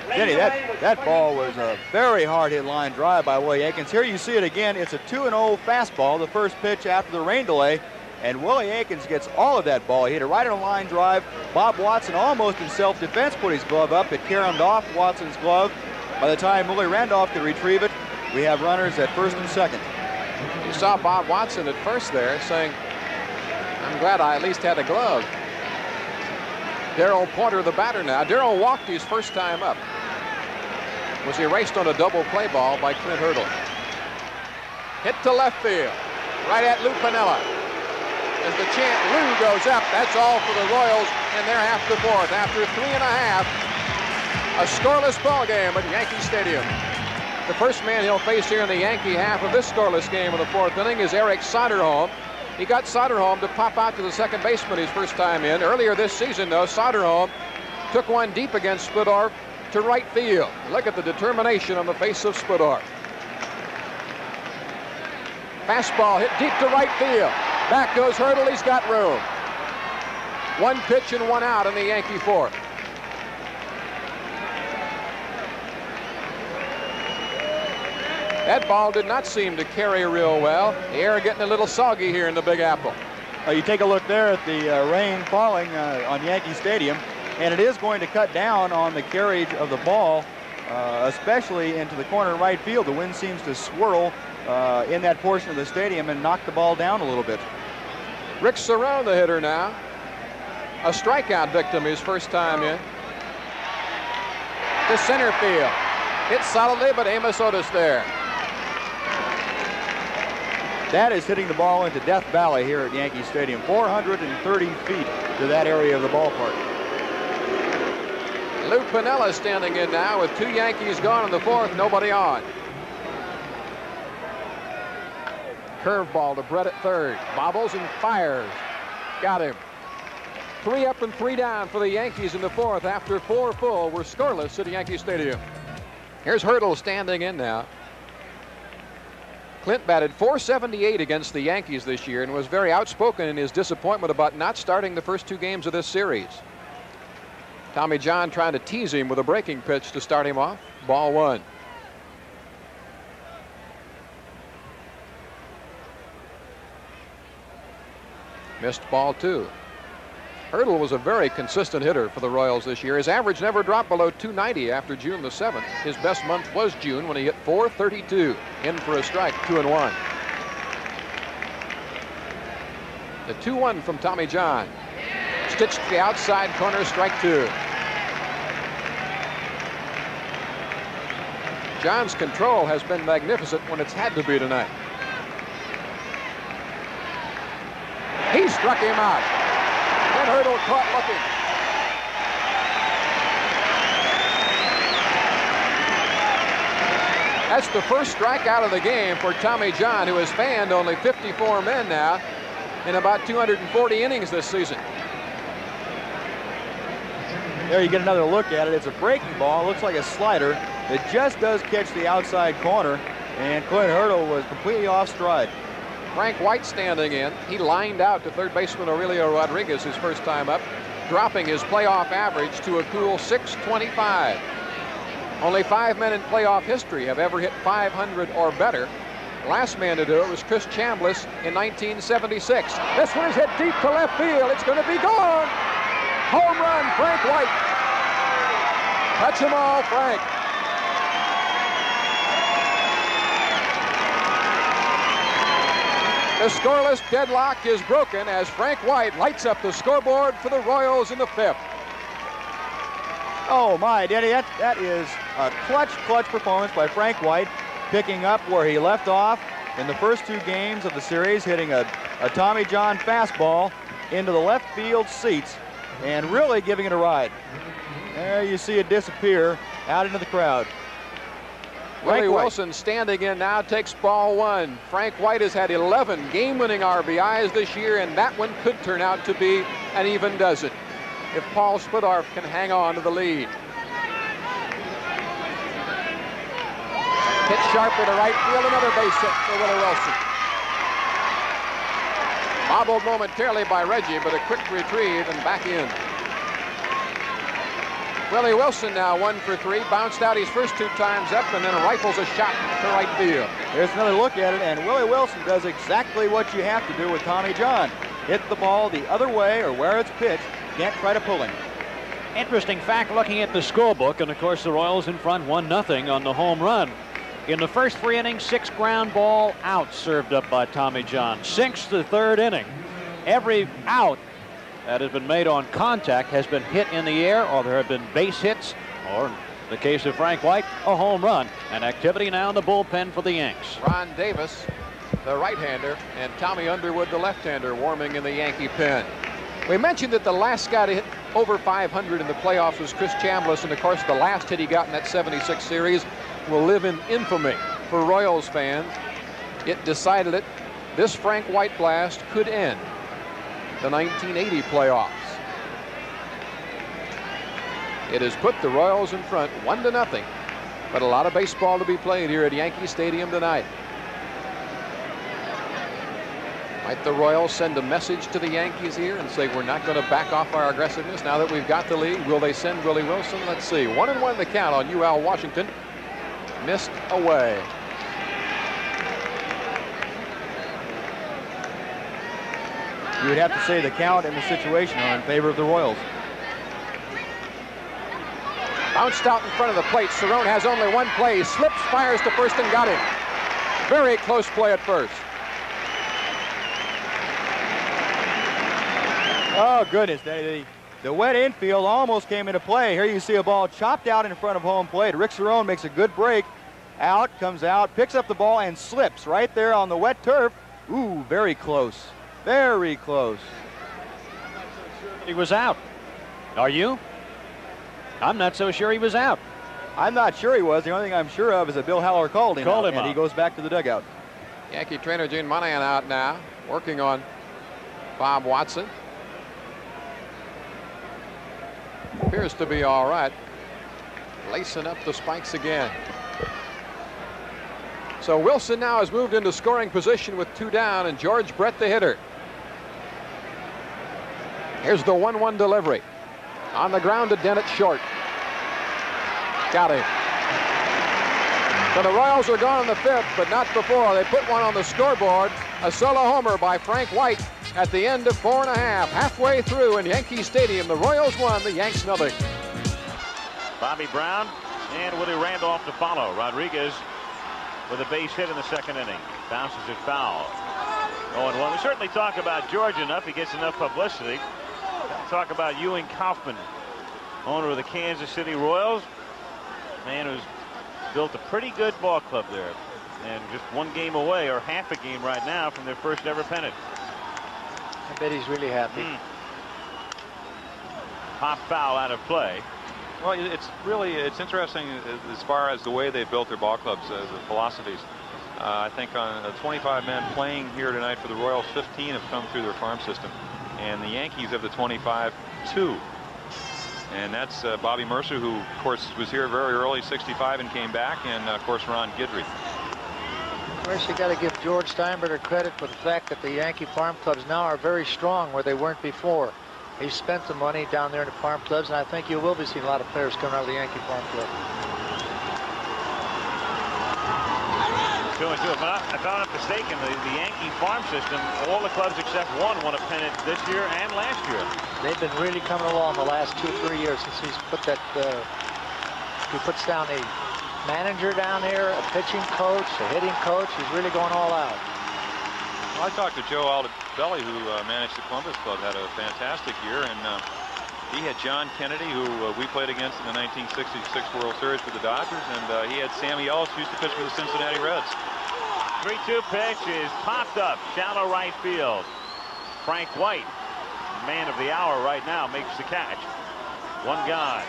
Denny, that, that ball was a very hard hit line drive by Willie Aikens. Here you see it again. It's a 2-0 fastball, the first pitch after the rain delay. And Willie Aikens gets all of that ball. He hit it right on a line drive. Bob Watson almost in self-defense put his glove up. It caromed off Watson's glove. By the time Willie Randolph could retrieve it, we have runners at first and second. You saw Bob Watson at first there saying, I'm glad I at least had a glove. Darrell Porter, the batter now. Darrell walked his first time up. Was erased on a double play ball by Clint Hurdle. Hit to left field, right at Lou Piniella. As the chant Lou goes up, that's all for the Royals in their half the fourth. After three and a half, a scoreless ball game at Yankee Stadium. The first man he'll face here in the Yankee half of this scoreless game of the fourth inning is Eric Soderholm. He got Soderholm to pop out to the second baseman his first time in. Earlier this season, though, Soderholm took one deep against Splittorff to right field. Look at the determination on the face of Splittorff. Fastball hit deep to right field. Back goes Hurdle. He's got room. One pitch and one out in the Yankee fourth. That ball did not seem to carry real well. The air getting a little soggy here in the Big Apple. Uh, you take a look there at the uh, rain falling uh, on Yankee Stadium, and it is going to cut down on the carriage of the ball, uh, especially into the corner right field. The wind seems to swirl uh, in that portion of the stadium and knock the ball down a little bit. Rick Cerone, the hitter now. A strikeout victim his first time in. To center field. Hit solidly, but Amos Otis there. That is hitting the ball into Death Valley here at Yankee Stadium. 430 feet to that area of the ballpark. Lou Piniella standing in now with two Yankees gone in the fourth, nobody on. Curveball to Brett at third. Bobbles and fires. Got him. Three up and three down for the Yankees in the fourth after four full We're scoreless at Yankee Stadium. Here's Hurdle standing in now. Clint batted 478 against the Yankees this year and was very outspoken in his disappointment about not starting the first two games of this series. Tommy John trying to tease him with a breaking pitch to start him off. Ball one. Missed ball two. Hurdle was a very consistent hitter for the Royals this year. His average never dropped below 290 after June the 7th. His best month was June when he hit 432. In for a strike, two and one. The 2 1 from Tommy John. Stitched the outside corner, strike two. John's control has been magnificent when it's had to be tonight. He struck him out. Then Hurdle caught looking. That's the first strikeout of the game for Tommy John, who has fanned only 54 men now in about 240 innings this season. There you get another look at it. It's a breaking ball. It looks like a slider. It just does catch the outside corner, and Clint Hurdle was completely off stride. Frank White standing in. He lined out to third baseman Aurelio Rodriguez his first time up, dropping his playoff average to a cool 625. Only five men in playoff history have ever hit 500 or better. Last man to do it was Chris Chambliss in 1976. This one is hit deep to left field. It's going to be gone. Home run, Frank White. Touch them all, Frank. The scoreless deadlock is broken as Frank White lights up the scoreboard for the Royals in the fifth. Oh my, Danny, that, that is a clutch, clutch performance by Frank White, picking up where he left off in the first two games of the series, hitting a, a Tommy John fastball into the left field seats and really giving it a ride. There you see it disappear out into the crowd. Willie Wilson standing in now takes ball one. Frank White has had 11 game-winning RBIs this year, and that one could turn out to be an even dozen if Paul Splittorff can hang on to the lead. Hit sharp to the right field, another base hit for Willie Wilson. Bobbled momentarily by Reggie, but a quick retrieve and back in. Willie Wilson now one for three, bounced out his first two times up and then rifles a shot to right field. There's another look at it, and Willie Wilson does exactly what you have to do with Tommy John. Hit the ball the other way or where it's pitched. Can't try to pull him. Interesting fact looking at the scorebook, and of course the Royals in front 1 0 on the home run. In the first three innings, six ground ball outs served up by Tommy John. Since the third inning, every out that has been made on contact has been hit in the air, or there have been base hits, or the case of Frank White, a home run. And activity now in the bullpen for the Yanks. Ron Davis, the right-hander, and Tommy Underwood, the left-hander, warming in the Yankee pen. We mentioned that the last guy to hit over 500 in the playoffs was Chris Chambliss, and of course the last hit he got in that 76 series will live in infamy for Royals fans. It decided it. This Frank White blast could end the 1980 playoffs. It has put the Royals in front one to nothing, but a lot of baseball to be played here at Yankee Stadium tonight. Might the Royals send a message to the Yankees here and say we're not going to back off our aggressiveness now that we've got the lead? Will they send Willie Wilson? Let's see. One and one the count on UL Washington. Missed away. You would have to say the count and the situation are in favor of the Royals. Bounced out in front of the plate. Cerone has only one play. He Slips, fires to first, and got it. Very close play at first. Oh, goodness. The, the wet infield almost came into play. Here you see a ball chopped out in front of home plate. Rick Cerone makes a good break. Out, comes out, picks up the ball, and slips right there on the wet turf. Ooh, very close. Very close. He was out. Are you? I'm not so sure he was out. I'm not sure he was. The only thing I'm sure of is that Bill Haller called him Called out, him and out. he goes back to the dugout. Yankee trainer Gene Monahan out now, working on Bob Watson. Appears to be all right. Lacing up the spikes again. So Wilson now has moved into scoring position with two down, and George Brett the hitter. Here's the 1-1 delivery. On the ground to Dennett short. Got him. So the Royals are gone in the fifth, but not before. They put one on the scoreboard. A solo homer by Frank White at the end of four and a half. Halfway through in Yankee Stadium, the Royals won, the Yanks nothing. Bobby Brown and Willie Randolph to follow. Rodriguez with a base hit in the second inning. Bounces it foul. 0-1. We certainly talk about George enough. He gets enough publicity. Talk about Ewing Kauffman, owner of the Kansas City Royals. Man who's built a pretty good ball club there. And just one game away, or half a game right now, from their first ever pennant. I bet he's really happy. Mm. Pop foul out of play. Well, it's really it's interesting as far as the way they built their ball clubs, uh, the philosophies. Uh, I think on uh, 25 men playing here tonight for the Royals, 15 have come through their farm system, and the Yankees have the 25 two. And that's uh, Bobby Murcer, who, of course, was here very early, 65, and came back, and, uh, of course, Ron Guidry. Course, you got to give George Steinbrenner credit for the fact that the Yankee farm clubs now are very strong where they weren't before. He spent the money down there in the farm clubs, and I think you will be seeing a lot of players coming out of the Yankee farm club. Two and two. If, I, if I'm not mistaken, the, the Yankee farm system, all the clubs except one won a pennant this year and last year. They've been really coming along the last two, three years since he's put that, uh, he puts down a manager down here, a pitching coach, a hitting coach. He's really going all out. Well, I talked to Joe Altobelli, who uh, managed the Columbus Club, had a fantastic year, and uh, he had John Kennedy, who uh, we played against in the 1966 World Series for the Dodgers, and uh, he had Sammy Ellis, who used to pitch for the Cincinnati Reds. 3-2 pitch is popped up, shallow right field. Frank White, man of the hour right now, makes the catch. One guy.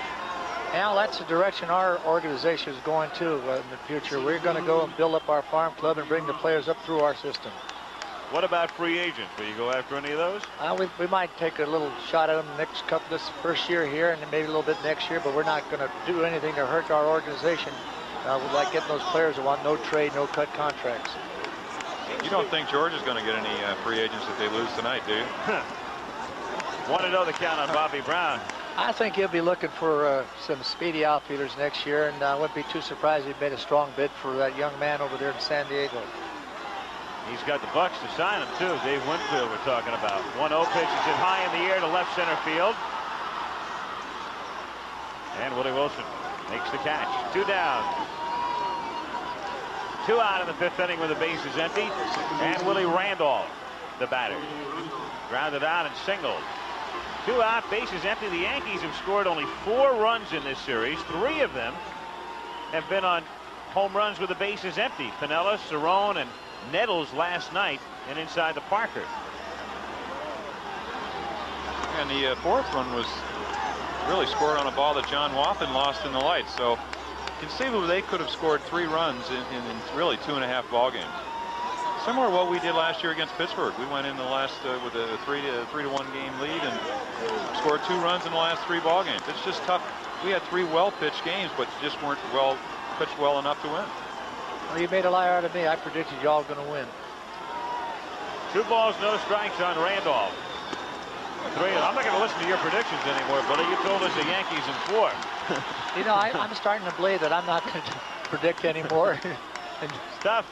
Al, that's the direction our organization is going to uh, in the future. We're going to go and build up our farm club and bring the players up through our system. What about free agents? Will you go after any of those? Uh, we, we might take a little shot at them next couple this first year here and maybe a little bit next year, but we're not going to do anything to hurt our organization uh, would like getting those players that want no trade, no cut contracts. You don't think George is going to get any uh, free agents if they lose tonight, do you? *laughs* Want to know the count on Bobby Brown. I think he'll be looking for uh, some speedy outfielders next year, and I wouldn't be too surprised if he made a strong bid for that young man over there in San Diego. He's got the Bucks to sign him, too. Dave Winfield we're talking about. 1-0 pitch is hit high in the air to left center field. And Willie Wilson makes the catch. Two down. Two out in the fifth inning with the bases empty. And Willie Randolph, the batter. Grounded out and singled. Two out, bases empty. The Yankees have scored only four runs in this series. Three of them have been on home runs with the bases empty. Piniella, Cerone, and Nettles last night and inside the Parker. And the uh, fourth one was really scored on a ball that John Wathan lost in the lights. So conceivably they could have scored three runs in, in, in, really two and a half ball games. Similar to what we did last year against Pittsburgh. We went in the last uh, with a three to three to one game lead and scored two runs in the last three ball games. It's just tough. We had three well-pitched games, but just weren't well pitched well enough to win. Well, you made a liar out of me. I predicted y'all going to win. Two balls, no strikes on Randolph. Three. I'm not going to listen to your predictions anymore, buddy. You told us the Yankees in four. *laughs* you know, I, am starting to believe that I'm not going *laughs* to predict anymore. *laughs* and Stuff.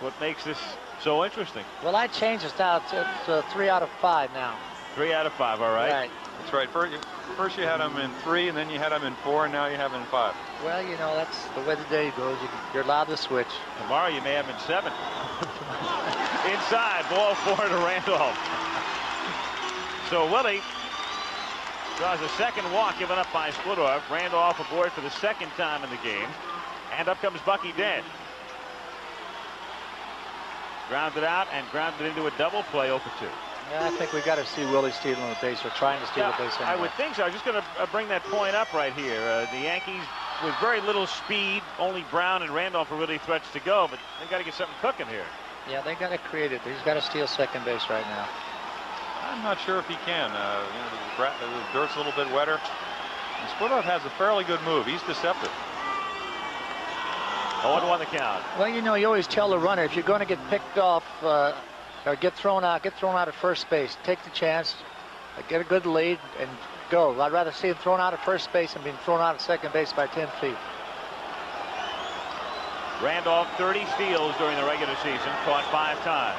What makes this so interesting? Well, I changed this now. It's, it's uh, three out of five now. Three out of five, all right. Right. That's right. First you, first you had them in three, and then you had them in four, and now you have them in five. Well, you know, that's the way the day goes. You, are allowed to switch. Tomorrow you may have them in seven. Inside, ball four to Randolph. So Willie draws a second walk given up by Splittorff. Randolph aboard for the second time in the game. And up comes Bucky Dent. Grounded out and grounded into a double play 0 for 2. Yeah, I think we got to see Willie stealing the base or trying to steal yeah, the base. Anyway. I would think so. I'm just going to uh, bring that point up right here. Uh, the Yankees with very little speed, only Brown and Randolph are really threats to go, but they got to get something cooking here. Yeah, they got to create it. He's got to steal second base right now. I'm not sure if he can. Uh, you know, the, the, dirt's a little bit wetter. And Splittorff has a fairly good move. He's deceptive. 0-1 the count. Well, you know, you always tell the runner, if you're going to get picked off uh, or get thrown out, get thrown out at first base. Take the chance, get a good lead, and go. I'd rather see him thrown out at first base than being thrown out at second base by 10 feet. Randolph 30 steals during the regular season, caught five times.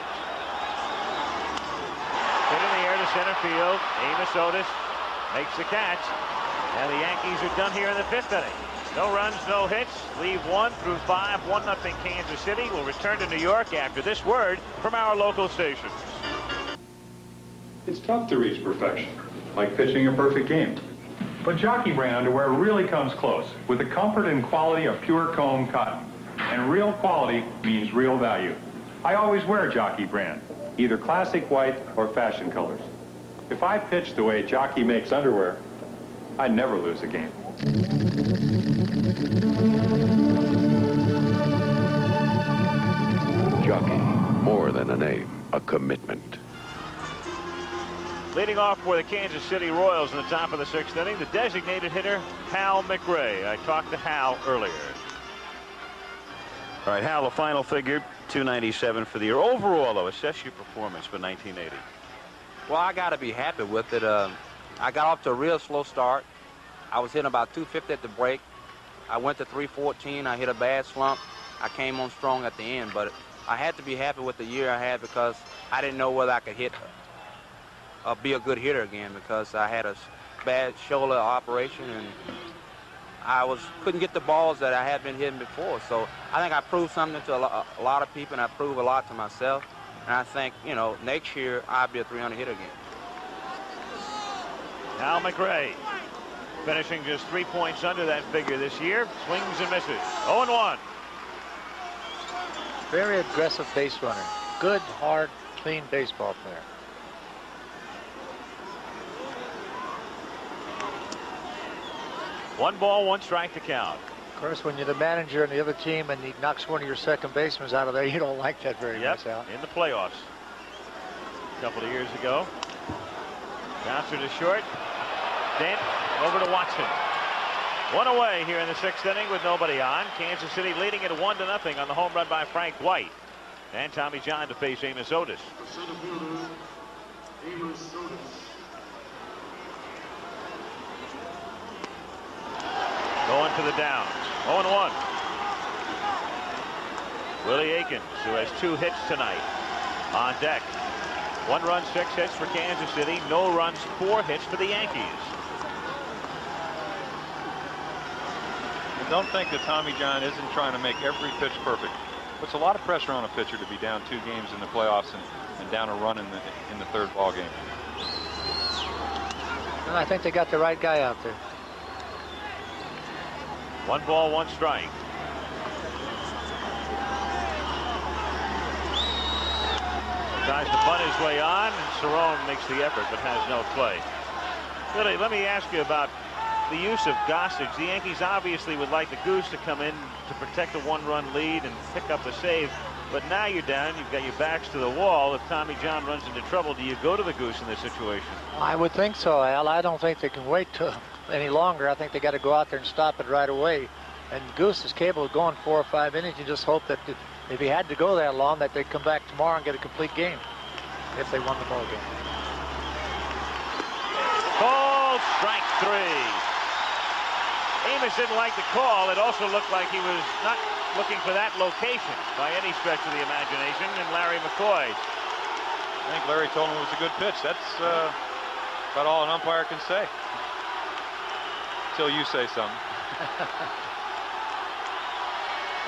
Hit in the air to center field. Amos Otis makes the catch. And the Yankees are done here in the fifth inning. No runs, no hits. Leave one through five. One nothing Kansas City. We'll return to New York after this word from our local station. It's tough to reach perfection, like pitching a perfect game. But Jockey brand underwear really comes close with the comfort and quality of pure comb cotton. And real quality means real value. I always wear Jockey brand. either classic white or fashion colors. If I pitched the way Jockey makes underwear, I'd never lose a game. Jockey, more than a name, a commitment. Leading off for the Kansas City Royals in the top of the sixth inning, the designated hitter, Hal McRae. I talked to Hal earlier. All right, Hal, the final figure, 297 for the year. Overall, though, assess your performance for 1980. Well, I got to be happy with it. Uh, I got off to a real slow start. I was hitting about 250 at the break. I went to 314. I hit a bad slump. I came on strong at the end, but I had to be happy with the year I had because I didn't know whether I could hit, uh, be a good hitter again because I had a bad shoulder operation and I was couldn't get the balls that I had been hitting before. So I think I proved something to a lot of people and I proved a lot to myself. And I think, you know, next year I'll be a 300 hitter again. Hal McRae finishing just three points under that figure this year. Swings and misses. 0-1. Very aggressive base runner. Good, hard, clean baseball player. One ball, one strike to count. Of course, when you're the manager and the other team and he knocks one of your second basemen out of there, *laughs* you don't like that very yep, much, Al. in the playoffs. A couple of years ago. Bouncer to short. Dent over to Watson. One away here in the sixth inning with nobody on. Kansas City leading it one to nothing on the home run by Frank White. And Tommy John to face Amos Otis. Going to the downs. 0-1. Willie Aikens, who has two hits tonight, on deck. One run, six hits for Kansas City. No runs, four hits for the Yankees. don't think that Tommy John isn't trying to make every pitch perfect. Puts a lot of pressure on a pitcher to be down two games in the playoffs and, and down a run in the in the third ball game. And I think they got the right guy out there. One ball, one strike. Tries to bunt his way on, and Cerone makes the effort but has no play. Billy, let me ask you about the use of Gossage. The Yankees obviously would like the Goose to come in to protect a one-run lead and pick up the save. But now you're down. You've got your backs to the wall. If Tommy John runs into trouble, do you go to the Goose in this situation? I would think so, Al. I don't think they can wait any longer. I think they got to go out there and stop it right away. And Goose is capable of going four or five innings. You just hope that if he had to go that long, that they'd come back tomorrow and get a complete game if they won the ball game. Call strike three. Amos didn't like the call. It also looked like he was not looking for that location by any stretch of the imagination. And Larry McCoy. I think Larry told him it was a good pitch. That's uh, about all an umpire can say. Until you say something. *laughs*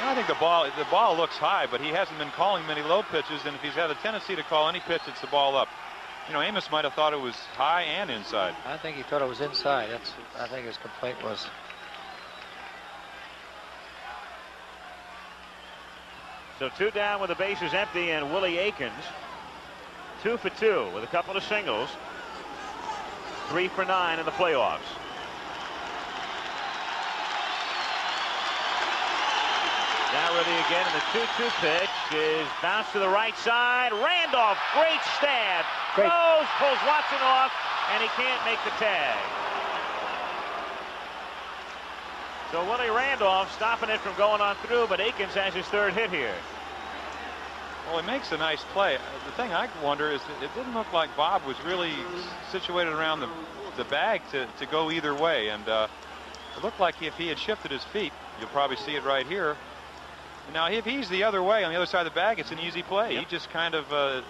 I think the ball the ball looks high, but he hasn't been calling many low pitches, and if he's had a tendency to call any pitch, it's the ball up. You know, Amos might have thought it was high and inside. I think he thought it was inside. That's I think his complaint was. So two down with the bases empty, and Willie Aikens, two for two with a couple of singles, three for nine in the playoffs. Now ready again, and the 2-2 pitch is bounced to the right side. Randolph, great stab. Great. Throws, pulls Watson off, and he can't make the tag. So Willie Randolph stopping it from going on through, but Aikens has his third hit here. Well, he makes a nice play. The thing I wonder is it didn't look like Bob was really situated around the, the bag to, to go either way. And uh, it looked like if he had shifted his feet, you'll probably see it right here. Now, if he's the other way on the other side of the bag, it's an easy play. Yep. He just kind of uh,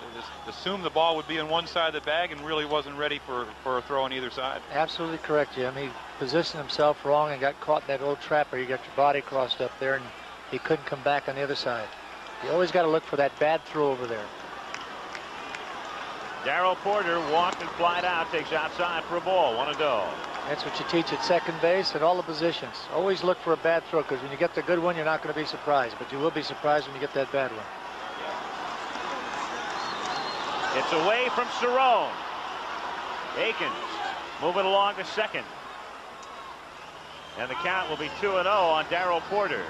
assumed the ball would be on one side of the bag and really wasn't ready for, for a throw on either side. Absolutely correct, Jim. He positioned himself wrong and got caught in that old trap where you got your body crossed up there and he couldn't come back on the other side. You always got to look for that bad throw over there. Darrell Porter walked and flied out, takes outside for a ball. One to go. That's what you teach at second base and all the positions. Always look for a bad throw because when you get the good one, you're not going to be surprised. But you will be surprised when you get that bad one. It's away from Cerone. Aikens moving along to second. And the count will be 2-0 on Darrell Porter.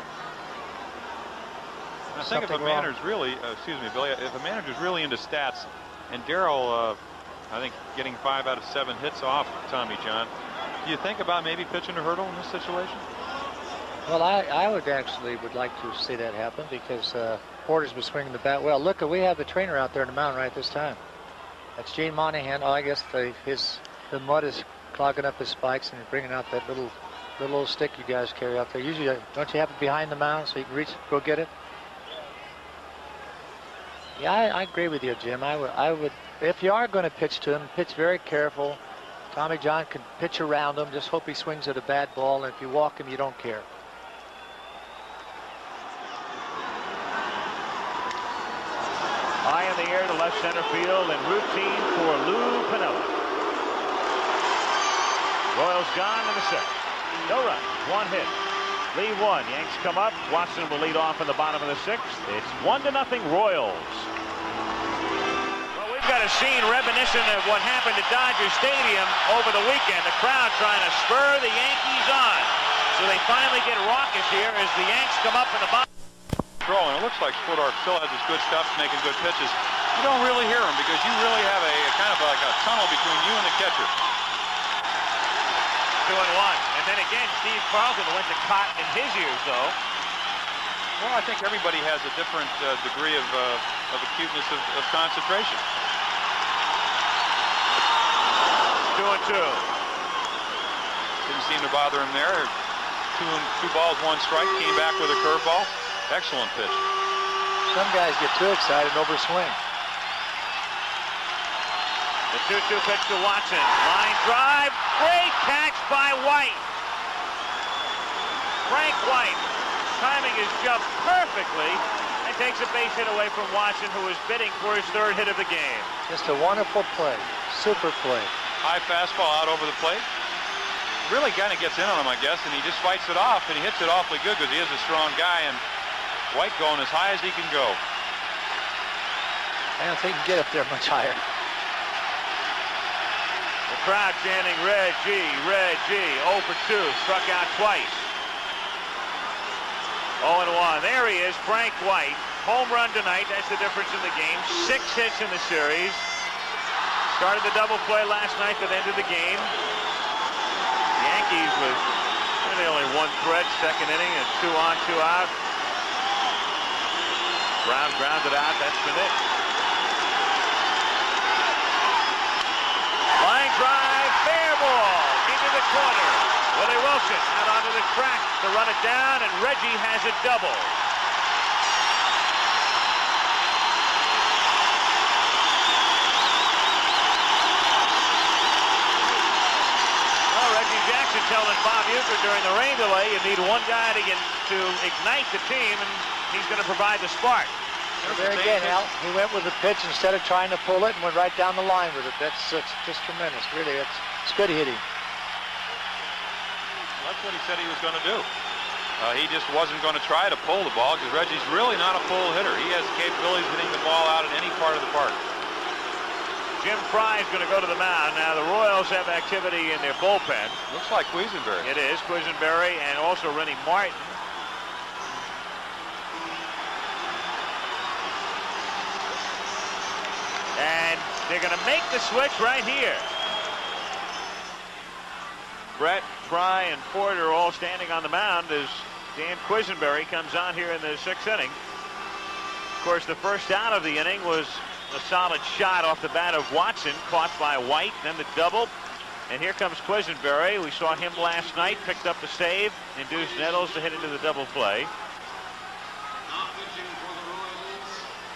I think if a manager's really, uh, excuse me, Billy, if a manager's really into stats, and Darrell, uh, I think, getting five out of seven hits off Tommy John, do you think about maybe pitching a Hurdle in this situation? Well, I, I would actually would like to see that happen because uh, Porter's been swinging the bat well. Look, we have the trainer out there in the mound right this time. That's Gene Monahan. Oh, I guess the, his the mud is clogging up his spikes and bringing out that little little stick you guys carry out there. Usually, uh, don't you have it behind the mound so you can reach, go get it? Yeah, I, I agree with you, Jim. I would, I would, if you are going to pitch to him, pitch very careful. Tommy John can pitch around him. Just hope he swings at a bad ball, and if you walk him, you don't care. High in the air to left center field and routine for Lou Piniella. Royals gone in the sixth. No run, one hit. Lee one. Yanks come up. Watson will lead off in the bottom of the sixth. It's one to nothing Royals. We've got a scene reminiscent of what happened at Dodger Stadium over the weekend. The crowd trying to spur the Yankees on. So they finally get raucous here as the Yanks come up in the box. Throw, and it looks like Splittorff still has his good stuff, making good pitches. You don't really hear him because you really have a, a kind of like a tunnel between you and the catcher. Two and one. And then again, Steve Carlton went to cotton in his ears, though. Well, I think everybody has a different uh, degree of, uh, of acuteness of, of concentration. Two and two. Didn't seem to bother him there. Two, two balls, one strike. Came back with a curveball. Excellent pitch. Some guys get too excited and overswing. The 2-2 pitch to Watson. Line drive. Great catch by White. Frank White timing his jump perfectly and takes a base hit away from Watson, who is bidding for his third hit of the game. Just a wonderful play. Super play. High fastball out over the plate. Really kind of gets in on him, I guess, and he just fights it off, and he hits it awfully good because he is a strong guy, and White going as high as he can go. I don't think he can get up there much higher. The crowd chanting Reggie, Reggie, 0 for 2, struck out twice. 0 and 1. There he is, Frank White. Home run tonight. That's the difference in the game. Six hits in the series. Started the double play last night that ended the game. The Yankees with really only one threat, second inning, and two on, two out. Brown grounded out. That's been it. Line drive, fair ball into the corner. Willie Wilson out onto the track to run it down, and Reggie has it double. Well, Reggie Jackson telling Bob Uecker during the rain delay, you need one guy to get to ignite the team, and he's going to provide the spark. There again, Al, he went with the pitch instead of trying to pull it and went right down the line with it. That's, that's just tremendous, really. It's, it's good hitting. That's what he said he was going to do. Uh, he just wasn't going to try to pull the ball because Reggie's really not a pull hitter. He has capabilities of hitting the ball out in any part of the park. Jim Frey is going to go to the mound. Now, the Royals have activity in their bullpen. Looks like Quisenberry. It is Quisenberry and also Renie Martin. And they're going to make the switch right here. Brett, Frey, and Porter are all standing on the mound as Dan Quisenberry comes on here in the sixth inning. Of course, the first out of the inning was a solid shot off the bat of Watson, caught by White, then the double. And here comes Quisenberry. We saw him last night, picked up the save, induced Nettles to hit into the double play.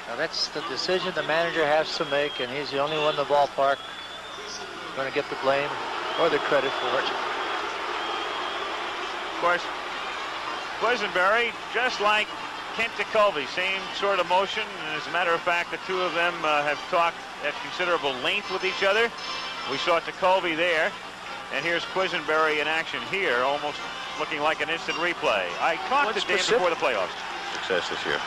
Now that's the decision the manager has to make, and he's the only one in the ballpark going to get the blame or the credit for it. Of course, Quisenberry, just like Kent Tekulve, same sort of motion. And as a matter of fact, the two of them uh, have talked at considerable length with each other. We saw Tekulve there, and here's Quisenberry in action here, almost looking like an instant replay. I caught What to Dan before the playoffs. Success this year.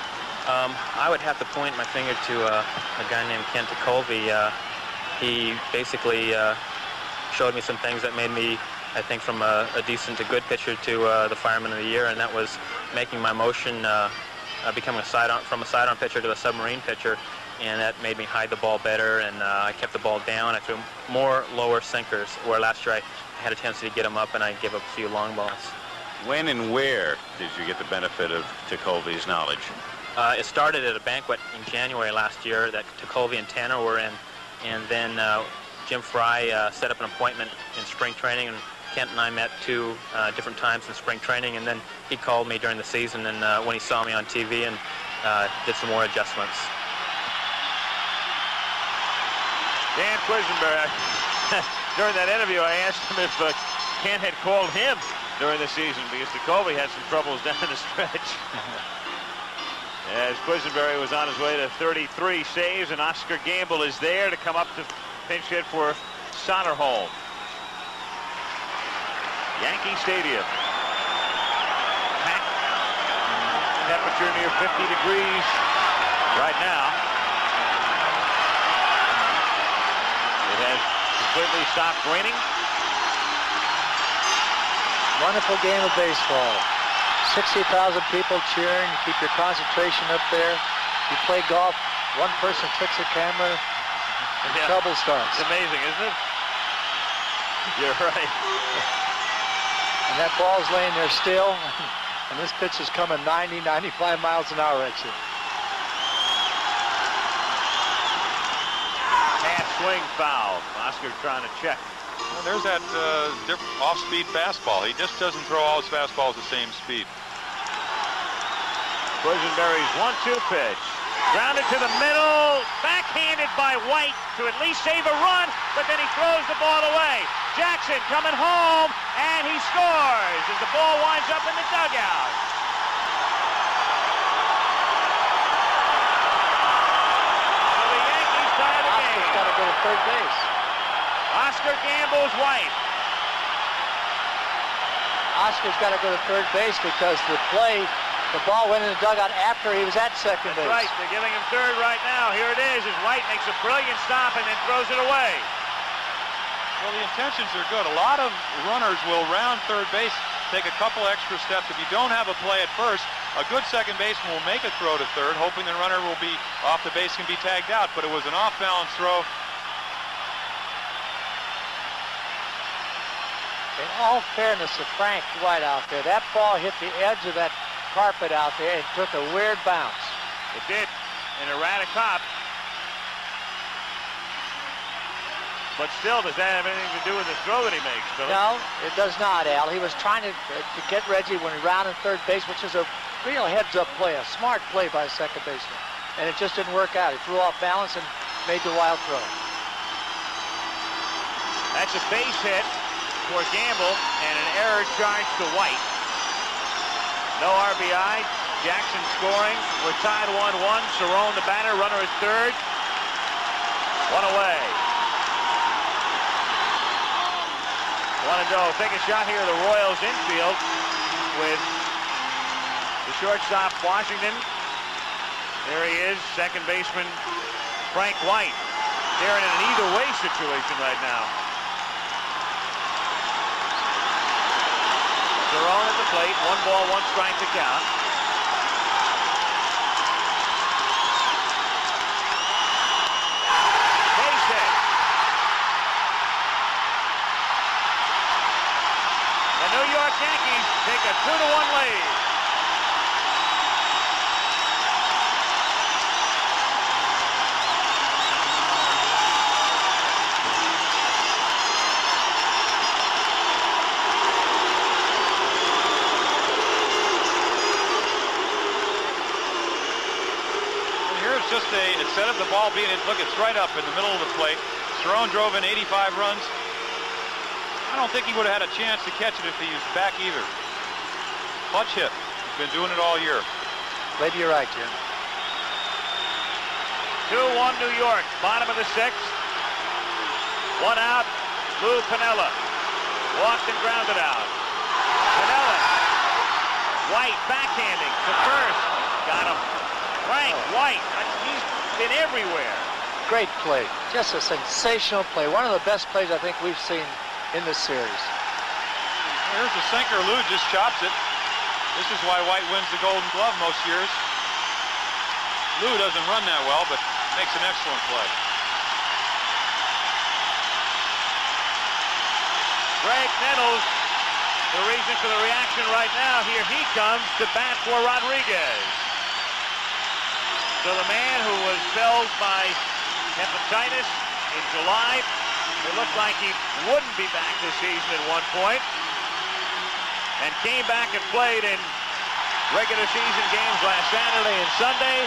Um, I would have to point my finger to uh, a guy named Kent Tekulve. Uh, he basically uh, showed me some things that made me, I think, from a, a decent to good pitcher to uh, the fireman of the year, and that was making my motion, uh, uh, becoming a sidearm from a sidearm pitcher to a submarine pitcher, and that made me hide the ball better, and I kept the ball down. I threw more lower sinkers, where last year I had a tendency to get them up, and I gave up a few long balls. When and where did you get the benefit of Tekulve's knowledge? Uh, it started at a banquet in January last year that Tekulve and Tanner were in, and then uh, Jim Frey uh, set up an appointment in spring training, and Kent and I met two uh, different times in spring training, and then he called me during the season, and uh, when he saw me on TV, and uh, did some more adjustments. Dan Quisenberry, *laughs* during that interview, I asked him if Kent had called him during the season because Tekulve had some troubles *laughs* down the stretch. As Quisenberry was on his way to 33 saves, and Oscar Gamble is there to come up to pinch hit for Soderholm. Yankee Stadium. Packed. Temperature near 50 degrees right now. It has completely stopped raining. Wonderful game of baseball. 60,000 people cheering. Keep your concentration up there. You play golf. One person tricks a camera. And *laughs* yeah. trouble starts. It's amazing, isn't it? *laughs* You're right. *laughs* and that ball's laying there still. *laughs* And this pitch is coming 90, 95 miles an hour at you. Half swing foul. Oscar trying to check. Well, there's that uh, off-speed fastball. He just doesn't throw all his fastballs the same speed. Quisenberry's one-two pitch. Grounded to the middle. Backhanded by White to at least save a run, but then he throws the ball away. Jackson coming home, and he scores as the ball winds up in the dugout. So the Yankees tie the game. Oscar's got to go to third base. Oscar Gamble's wife. Oscar's got to go to third base because the play, the ball went in the dugout after he was at second That's base. right. They're giving him third right now. Here it is as White makes a brilliant stop and then throws it away. Well, the intentions are good. A lot of runners will round third base, take a couple extra steps. If you don't have a play at first, a good second baseman will make a throw to third, hoping the runner will be off the base and be tagged out. But it was an off-balance throw. In all fairness to Frank White out there, that ball hit the edge of that carpet out there and took a weird bounce. It did. An erratic hop. But still, does that have anything to do with the throw that he makes, Philip? No, it does not, Al. He was trying to, uh, to get Reggie when he rounded third base, which is a real heads-up play, a smart play by a second baseman. And it just didn't work out. He threw off balance and made the wild throw. That's a base hit for Gamble and an error charge to White. No RBI. Jackson scoring. We're tied 1-1. Cerone the batter. Runner is third. One away. One and go. Take a shot here. The Royals infield with the shortstop Washington. There he is, second baseman Frank White. They're in an either way situation right now. Cerone at the plate. One ball, one strike to count. The New York Yankees take a two to one lead. just a, instead of the ball being, look, it's right up in the middle of the plate. Cerone drove in 85 runs. I don't think he would have had a chance to catch it if he was back either. Clutch hit. He's been doing it all year. Maybe you're right, Jim. 2-1 New York, bottom of the sixth. One out, Lou Piniella. Walked and grounded out. Piniella. White backhanding to first. Got him. Frank Frank White, he's been everywhere. Great play. Just a sensational play. One of the best plays I think we've seen in this series. Here's the sinker. Lou just chops it. This is why White wins the Golden Glove most years. Lou doesn't run that well, but makes an excellent play. Graig Nettles, the reason for the reaction right now. Here he comes to bat for Rodriguez. So the man who was felled by hepatitis in July, it looked like he wouldn't be back this season at one point, and came back and played in regular season games last Saturday and Sunday.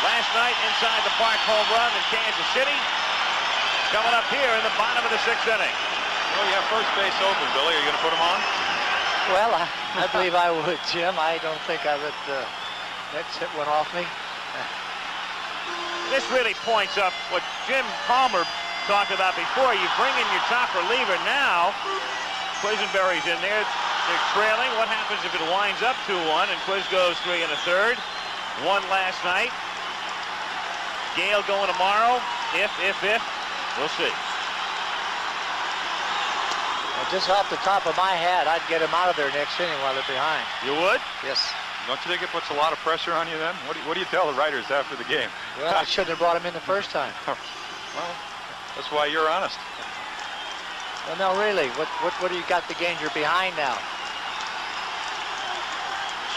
Last night inside the park home run in Kansas City. Coming up here in the bottom of the sixth inning. Well, you have first base open, Billy. Are you going to put him on? Well, I, I believe I would, Jim. I don't think I let the uh, next hit went off me. This really points up what Jim Palmer talked about before. You bring in your top reliever now. Quisenberry's in there. They're trailing. What happens if it winds up 2-1 and Quiz goes three and a third? One last night. Gale going tomorrow. If, if, if. We'll see. Well, just off the top of my head, I'd get him out of there next inning while they're behind. You would? Yes. Don't you think it puts a lot of pressure on you then? What do you, what do you tell the writers after the game? Well, I shouldn't have brought him in the first time. *laughs* well, that's why you're honest. Well, no, really. What, what, what do you got the game? You're behind now.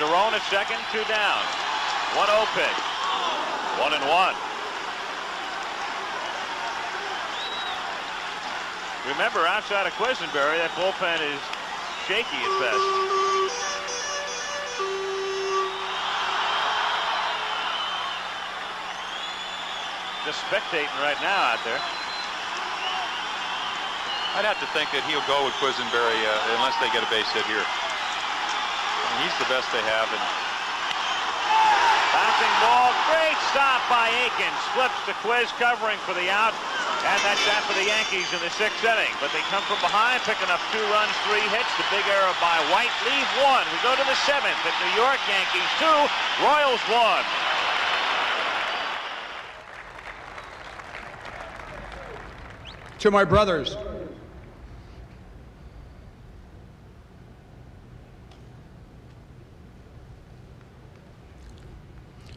Cerone at second, two down. 1-0 pitch. One and one. Remember, outside of Quisenberry, that bullpen is shaky at best. Just spectating right now out there. I'd have to think that he'll go with Quisenberry uh, unless they get a base hit here. Mean, he's the best they have. And Bouncing ball, great stop by Aikens. Flips the Quiz covering for the out. And that's that for the Yankees in the sixth inning. But they come from behind, picking up two runs, three hits. The big error by White. Leave one. We go to the seventh at New York. Yankees two, Royals one. To my brothers,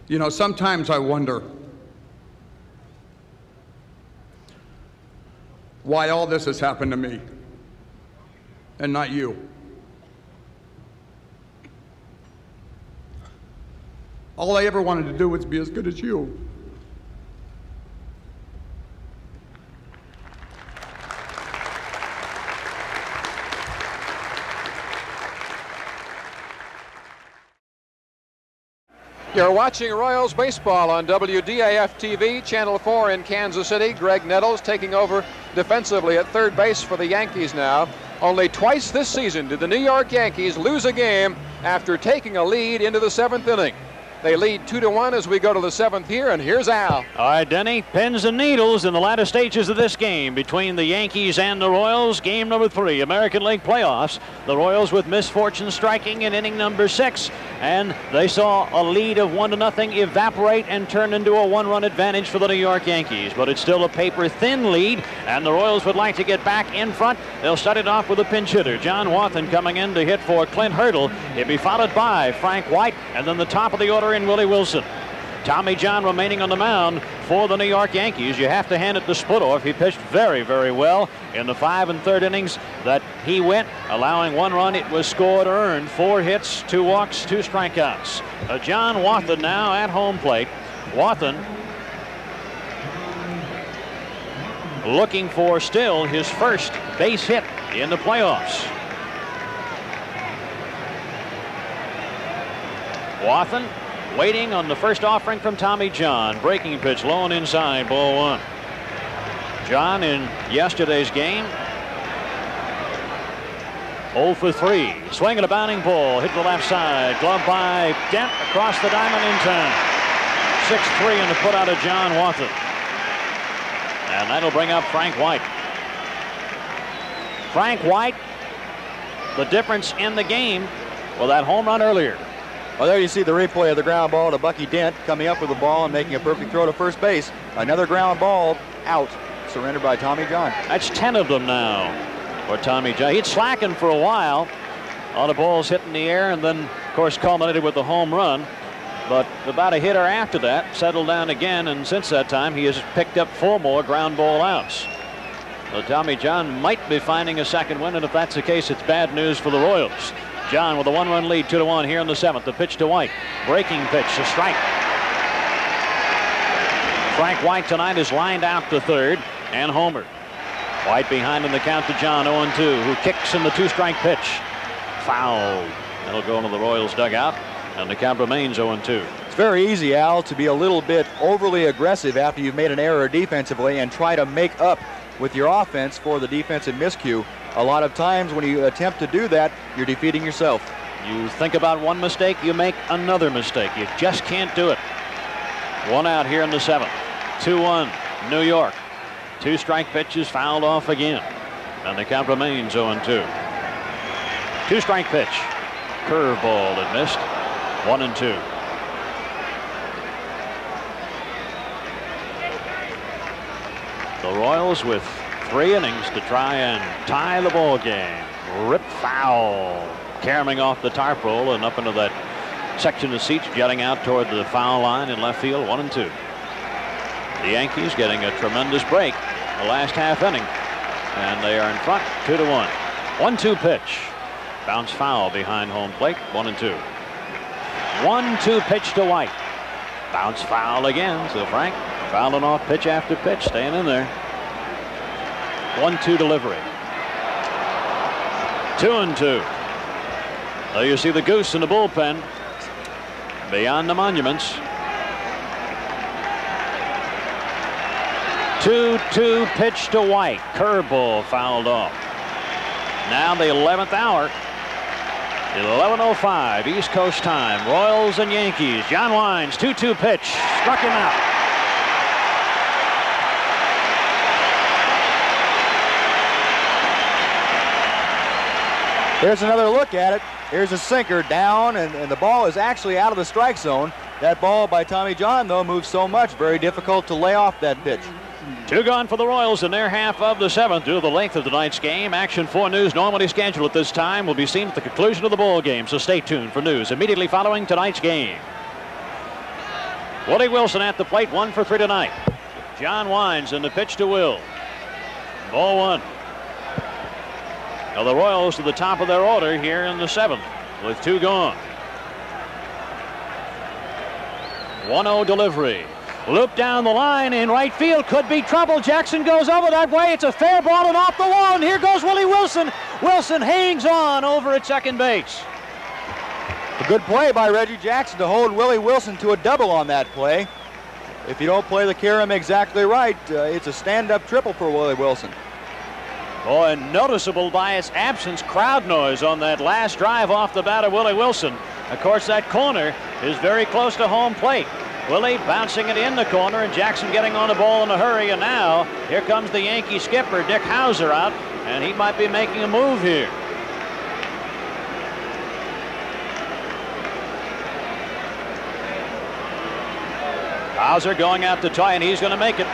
you know, sometimes I wonder why all this has happened to me and not you. All I ever wanted to do was be as good as you. You're watching Royals baseball on WDAF TV, Channel 4 in Kansas City. Graig Nettles taking over defensively at third base for the Yankees now. Only twice this season did the New York Yankees lose a game after taking a lead into the seventh inning. They lead two to one as we go to the seventh here, and here's Al. All right, Denny, pins and needles in the latter stages of this game between the Yankees and the Royals. Game number three, American League playoffs. The Royals with misfortune striking in inning number six, and they saw a lead of one to nothing evaporate and turn into a one-run advantage for the New York Yankees. But it's still a paper-thin lead, and the Royals would like to get back in front. They'll start it off with a pinch hitter, John Wathan, coming in to hit for Clint Hurdle. He'll be followed by Frank White, and then the top of the order in Willie Wilson. Tommy John remaining on the mound for the New York Yankees. You have to hand it to Splittorff. He pitched very, very well in the five and third innings that he went, allowing one run. It was scored earned. Four hits, two walks, two strikeouts. Uh, John Wathan now at home plate. Wathan looking for still his first base hit in the playoffs. Wathan waiting on the first offering from Tommy John. Breaking pitch low and inside, ball one. John in yesterday's game. 0 for 3. Swinging a bounding ball. Hit the left side. Glove by Dent across the diamond in time. 6-3 in the put out of John Wathan. And that'll bring up Frank White. Frank White, the difference in the game, well, that home run earlier. Well, there you see the replay of the ground ball to Bucky Dent coming up with the ball and making a perfect throw to first base. Another ground ball out, surrendered by Tommy John. That's 10 of them now for Tommy John. He'd slackened for a while. All the balls hit in the air and then, of course, culminated with the home run. But about a hitter after that, settled down again, and since that time, he has picked up four more ground ball outs. So Tommy John might be finding a second win, and if that's the case, it's bad news for the Royals. John with a one-run lead, two to one here in the seventh. The pitch to White, breaking pitch, a strike. Frank White tonight is lined out to third and Homer. White behind in the count to John 0-2, who kicks in the two-strike pitch. Foul. That'll go into the Royals dugout, and the count remains 0-2. It's very easy, Al, to be a little bit overly aggressive after you've made an error defensively and try to make up with your offense for the defensive miscue. A lot of times when you attempt to do that, you're defeating yourself. You think about one mistake, you make another mistake. You just can't do it. One out here in the seventh. 2-1, New York. Two strike pitches fouled off again. And the count remains 0-2. Two strike pitch. Curveball that missed. One and two. The Royals with three innings to try and tie the ball game. Rip foul. Caroming off the tarp roll and up into that section of seats jutting out toward the foul line in left field. One and two. The Yankees getting a tremendous break the last half inning. And they are in front two to one. One two pitch. Bounce foul behind home plate. One and two. One two pitch to White. Bounce foul again. So Frank fouling off pitch after pitch, staying in there. One two delivery. Two and two. There you see the goose in the bullpen. Beyond the monuments. 2-2 pitch to White. Curveball fouled off. Now the 11th hour. 11.05 East Coast time. Royals and Yankees. John Wines, 2-2 pitch. Struck him out. Here's another look at it. Here's a sinker down, and, and, the ball is actually out of the strike zone. That ball by Tommy John, though, moves so much, very difficult to lay off that pitch. Two gone for the Royals in their half of the seventh due to the length of tonight's game. Action 4 News normally scheduled at this time will be seen at the conclusion of the ball game, so stay tuned for news immediately following tonight's game. Willie Wilson at the plate, one for three tonight. John Wines in the pitch to Will. Ball one. Now the Royals to the top of their order here in the seventh with two gone. 1-0 delivery. Loop down the line in right field. Could be trouble. Jackson goes over that way. It's a fair ball and off the wall. And here goes Willie Wilson. Wilson hangs on over at second base. A good play by Reggie Jackson to hold Willie Wilson to a double on that play. If you don't play the carom exactly right, uh, it's a stand-up triple for Willie Wilson. Oh, and noticeable by its absence, crowd noise on that last drive off the bat of Willie Wilson. Of course, that corner is very close to home plate. Willie bouncing it in the corner and Jackson getting on the ball in a hurry. And now here comes the Yankee skipper, Dick Howser, out, and he might be making a move here. Howser going out to tie, and he's going to make it.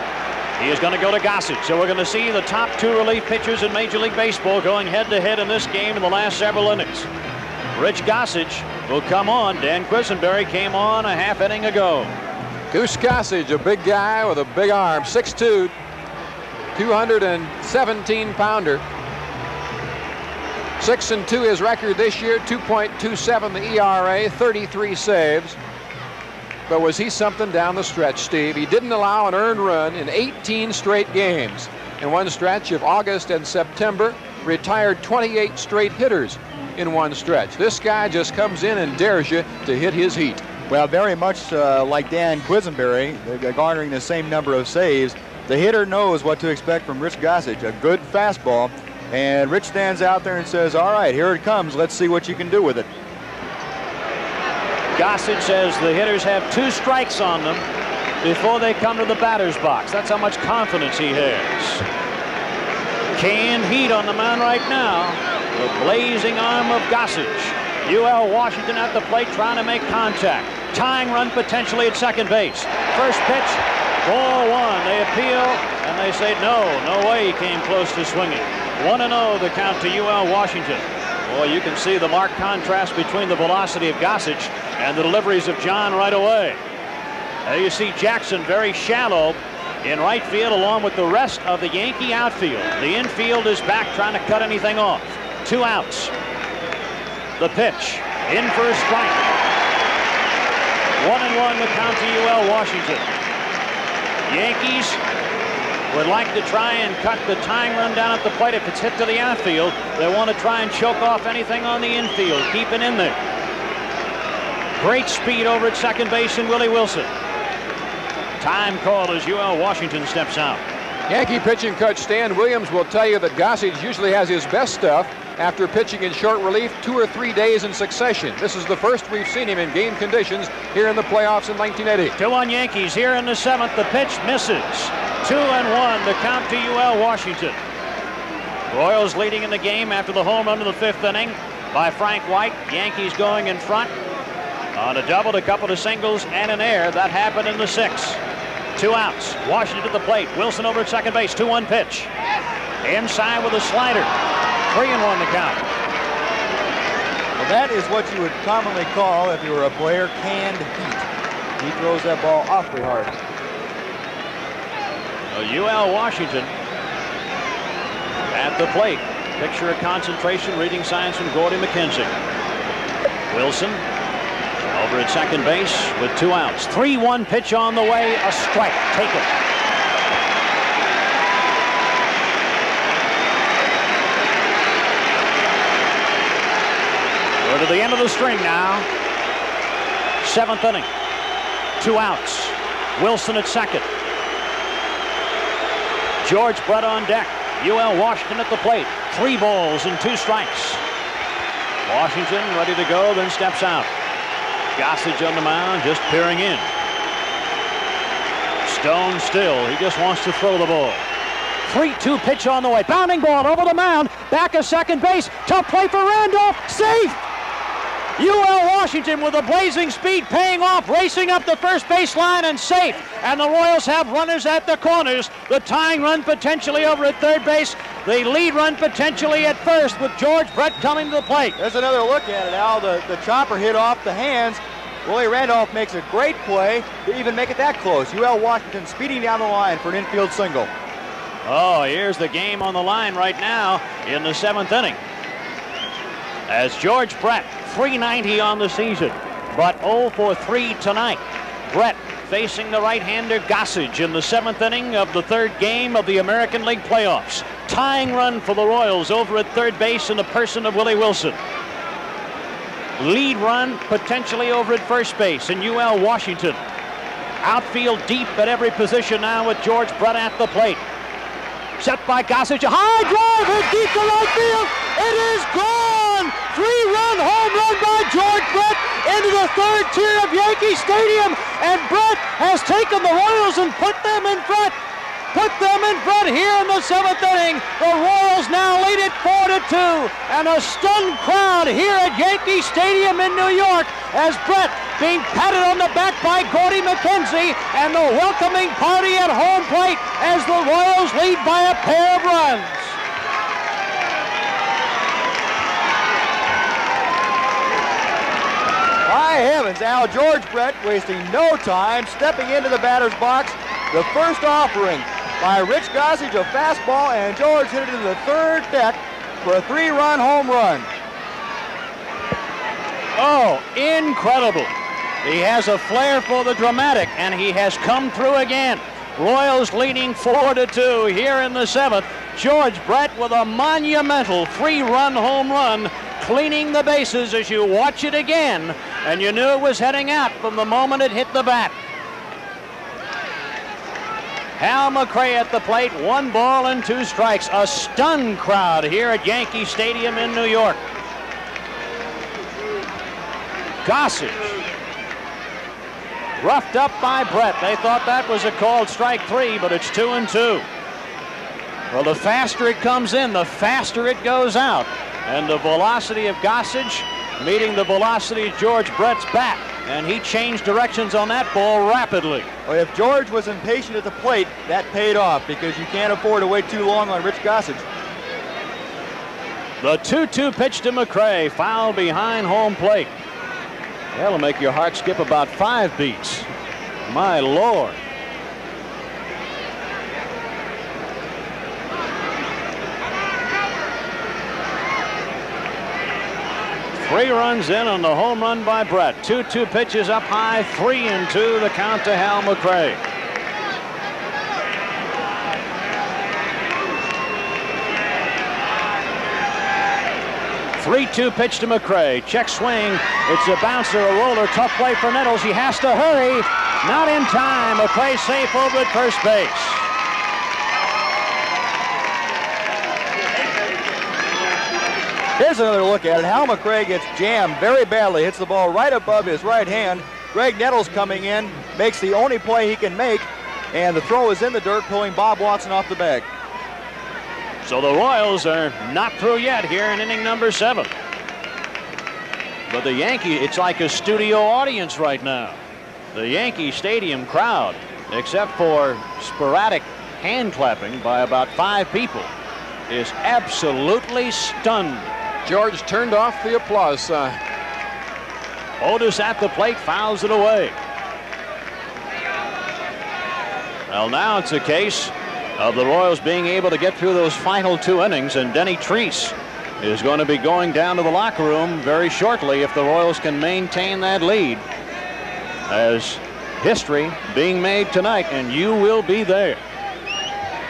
He is going to go to Gossage. So we're going to see the top two relief pitchers in Major League Baseball going head to head in this game in the last several innings. Rich Gossage will come on. Dan Quisenberry came on a half inning ago. Goose Gossage, a big guy with a big arm, 6'2", 217 pounder. Six and two his record this year, 2.27 the ERA, 33 saves. But was he something down the stretch, Steve? He didn't allow an earned run in 18 straight games. In one stretch of August and September, retired 28 straight hitters in one stretch. This guy just comes in and dares you to hit his heat. Well, very much uh, like Dan Quisenberry, garnering the same number of saves. The hitter knows what to expect from Rich Gossage, a good fastball. And Rich stands out there and says, all right, here it comes. Let's see what you can do with it. Gossage says the hitters have two strikes on them before they come to the batter's box. That's how much confidence he has. Canned heat on the mound right now. The blazing arm of Gossage. UL Washington at the plate trying to make contact. Tying run potentially at second base. First pitch, ball one. They appeal and they say no, no way he came close to swinging. 1 0 the count to UL Washington. Boy, you can see the marked contrast between the velocity of Gossage and the deliveries of John right away. There you see Jackson very shallow in right field along with the rest of the Yankee outfield. The infield is back trying to cut anything off. Two outs. The pitch in for a strike. One and one the count to UL Washington. Yankees would like to try and cut the tying run down at the plate. If it's hit to the outfield, they want to try and choke off anything on the infield, keep it in there. Great speed over at second base in Willie Wilson. Time called as UL Washington steps out. Yankee pitching coach Stan Williams will tell you that Gossage usually has his best stuff after pitching in short relief two or three days in succession. This is the first we've seen him in game conditions here in the playoffs in 1980. Two on Yankees here in the seventh. The pitch misses. Two and one The count to UL Washington. Royals leading in the game after the home run in the fifth inning by Frank White. Yankees going in front on a double, a couple of singles, and an air. That happened in the sixth. Two outs. Washington at the plate. Wilson over at second base. 2-1 pitch. Inside with a slider. Three and one to count. Well, that is what you would commonly call, if you were a player, canned heat. He throws that ball awfully hard. UL Washington at the plate. Picture of concentration, reading signs from Gordy McKenzie. Wilson over at second base with two outs. 3-1 pitch on the way, a strike. Take it. To the end of the string now. Seventh inning. Two outs. Wilson at second. George Brett on deck. UL Washington at the plate. Three balls and two strikes. Washington ready to go, then steps out. Gossage on the mound, just peering in. Stone still. He just wants to throw the ball. 3-2 pitch on the way. Bounding ball over the mound. Back of second base. Tough play for Randolph. Safe. UL Washington with a blazing speed paying off, racing up the first base line and safe. And the Royals have runners at the corners. The tying run potentially over at third base. The lead run potentially at first with George Brett coming to the plate. There's another look at it, Al. The, the chopper hit off the hands. Willie Randolph makes a great play to even make it that close. UL Washington speeding down the line for an infield single. Oh, here's the game on the line right now in the seventh inning. As George Brett 390 on the season, but 0 for 3 tonight. Brett facing the right-hander Gossage in the seventh inning of the third game of the American League playoffs. Tying run for the Royals over at third base in the person of Willie Wilson. Lead run potentially over at first base in UL Washington. Outfield deep at every position now with George Brett at the plate. Set by Gossage, a high drive hit deep to right field. It is gone. Three-run home run by George Brett into the third tier of Yankee Stadium, and Brett has taken the Royals and put them in front. Put them in front here in the seventh inning. The Royals now lead it four to two, and a stunned crowd here at Yankee Stadium in New York as Brett being patted on the back by Gordy McKenzie and the welcoming party at home plate as the Royals lead by a pair of runs. My heavens, Al George Brett wasting no time, stepping into the batter's box. The first offering by Rich Gossage, a fastball, and George hit it into the third deck for a three-run home run. Oh, incredible. He has a flair for the dramatic, and he has come through again. Royals leading four to two here in the seventh. George Brett with a monumental three-run home run, cleaning the bases as you watch it again, and you knew it was heading out from the moment it hit the bat. Hal McRae at the plate, one ball and two strikes. A stunned crowd here at Yankee Stadium in New York. Gossage roughed up by Brett. They thought that was a called strike three, but it's two and two. Well, the faster it comes in, the faster it goes out. And the velocity of Gossage meeting the velocity of George Brett's bat, and he changed directions on that ball rapidly. Well, if George was impatient at the plate, that paid off because you can't afford to wait too long on Rich Gossage. The 2-2 pitch to McRae, foul behind home plate. That'll make your heart skip about five beats. My Lord. Three runs in on the home run by Brett. 2-2 pitches up high, three and two, the count to Hal McRae. Three-two pitch to McRae. Check swing. It's a bouncer, a roller. Tough play for Nettles. He has to hurry. Not in time. McRae safe over at first base. Here's another look at it. Hal McRae gets jammed very badly, hits the ball right above his right hand. Graig Nettles coming in, makes the only play he can make, and the throw is in the dirt, pulling Bob Watson off the bag. So the Royals are not through yet here in inning number seven. But the Yankee, it's like a studio audience right now. The Yankee Stadium crowd, except for sporadic hand clapping by about five people, is absolutely stunned. George turned off the applause sign. Otis at the plate fouls it away. Well, now it's a case of the Royals being able to get through those final two innings, and Denny Trease is going to be going down to the locker room very shortly if the Royals can maintain that lead. As history being made tonight, and you will be there.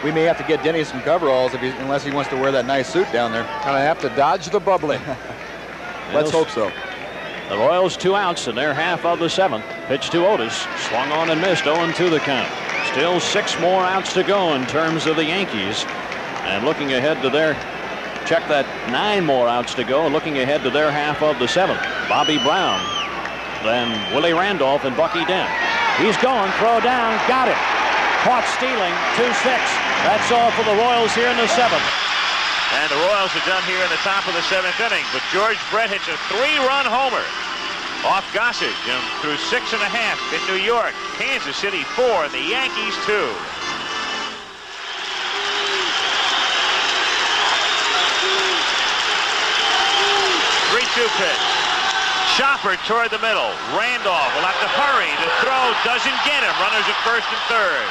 We may have to get Denny some coveralls if he, unless he wants to wear that nice suit down there. Gonna have to dodge the bubbly. *laughs* Let's hope so. The Royals two outs in their half of the seventh. Pitch to Otis. Swung on and missed 0-2 the count. Still six more outs to go in terms of the Yankees. And looking ahead to their, check that nine more outs to go. Looking ahead to their half of the seventh. Bobby Brown. Then Willie Randolph and Bucky Dent. He's going, throw down, got it. Caught stealing, 2-6. That's all for the Royals here in the seventh. And the Royals are done here in the top of the seventh inning. But George Brett hits a three-run homer off Gossage and through six and a half in New York. Kansas City four and the Yankees two. Three-two pitch. Chopper toward the middle. Randolph will have to hurry. The throw doesn't get him. Runners at first and third.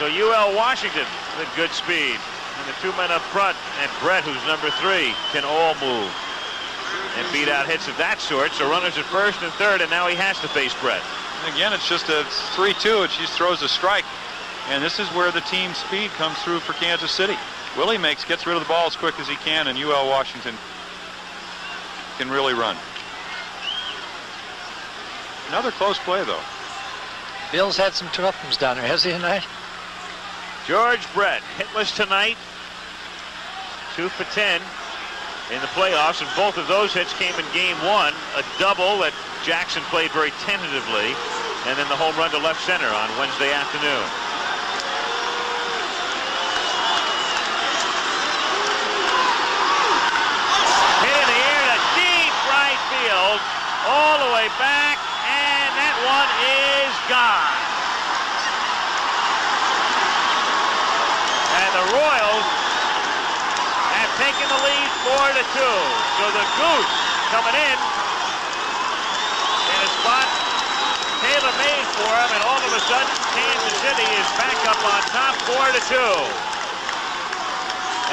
So UL Washington with good speed. And the two men up front and Brett, who's number three, can all move and beat out hits of that sort. So runners at first and third, and now he has to face Brett. Again, it's just a 3-2. It just throws a strike. And this is where the team speed comes through for Kansas City. Willie makes gets rid of the ball as quick as he can, and UL Washington can really run. Another close play, though. Bill's had some tough ones down there, has he tonight? George Brett, hitless tonight. Two for 10 in the playoffs, and both of those hits came in game one. A double that Jackson played very tentatively, and then the home run to left center on Wednesday afternoon. Hit in the air to deep right field, all the way back, and that one is gone. And the Royals taken the lead four to two. So the Goose coming in in a spot tailor made for him, and all of a sudden Kansas City is back up on top four to two.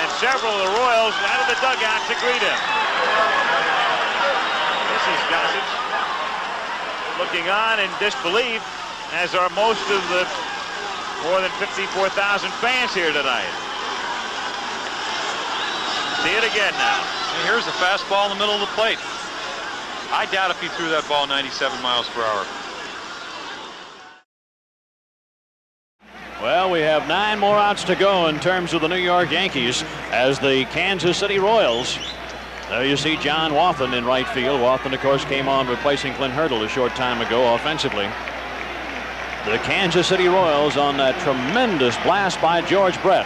And several of the Royals out of the dugout to greet him. This is Gossage looking on in disbelief, as are most of the more than 54,000 fans here tonight. See it again now. And here's a fastball in the middle of the plate. I doubt if he threw that ball 97 miles per hour. Well, we have nine more outs to go in terms of the New York Yankees as the Kansas City Royals. There you see John Wathan in right field. Wathan, of course, came on replacing Clint Hurdle a short time ago offensively. The Kansas City Royals on that tremendous blast by George Brett.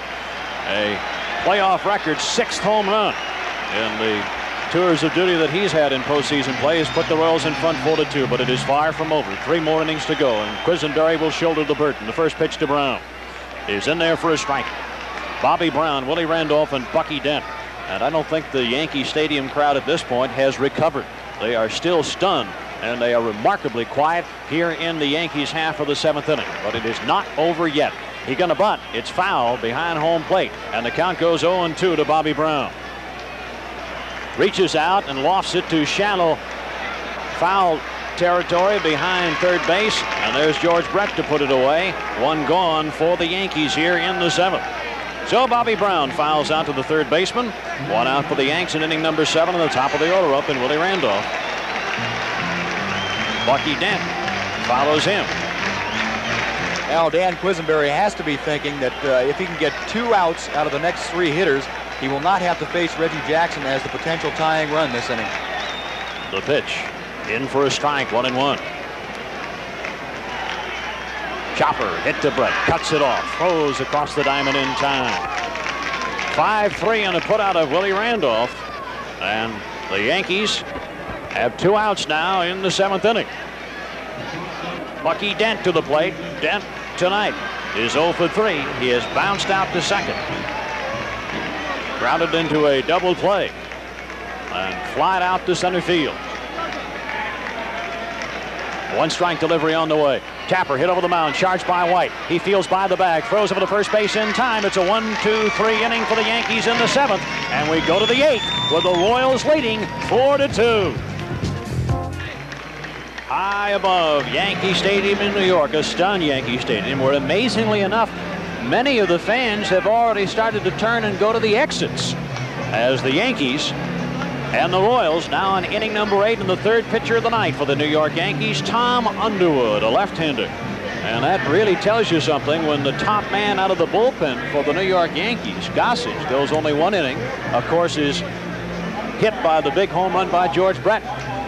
A playoff record sixth home run. in the tours of duty that he's had in postseason play has put the Royals in front 4 to 2, but it is far from over. Three more innings to go, and Quisenberry will shoulder the burden. The first pitch to Brown is in there for a strike. Bobby Brown, Willie Randolph, and Bucky Dent. And I don't think the Yankee Stadium crowd at this point has recovered. They are still stunned, and they are remarkably quiet here in the Yankees half of the seventh inning. But it is not over yet. He gonna bunt. It's foul behind home plate, and the count goes 0-2 to Bobby Brown. Reaches out and lofts it to shallow foul territory behind third base, and there's George Brett to put it away. One gone for the Yankees here in the seventh. So Bobby Brown fouls out to the third baseman. One out for the Yanks in inning number seven, and the top of the order up in Willie Randolph. Bucky Dent follows him. Now Dan Quisenberry has to be thinking that uh, if he can get two outs out of the next three hitters, he will not have to face Reggie Jackson as the potential tying run this inning. The pitch in for a strike, one and one. Chopper hit to Brett, cuts it off, throws across the diamond in time. 5-3 on a put out of Willie Randolph. And the Yankees have two outs now in the seventh inning. Bucky Dent to the plate. Dent tonight is 0 for 3. He has bounced out to second. Grounded into a double play and flied out to center field. One strike delivery on the way. Tapper hit over the mound, charged by White. He feels by the bag, throws over to first base in time. It's a one, two, three inning for the Yankees in the seventh, and we go to the eighth with the Royals leading four to two. High above Yankee Stadium in New York, a stunned Yankee Stadium, where amazingly enough, many of the fans have already started to turn and go to the exits as the Yankees and the Royals now in inning number eight and the third pitcher of the night for the New York Yankees, Tom Underwood, a left-hander. And that really tells you something when the top man out of the bullpen for the New York Yankees, Gossage, goes only one inning. Of course, is hit by the big home run by George Brett.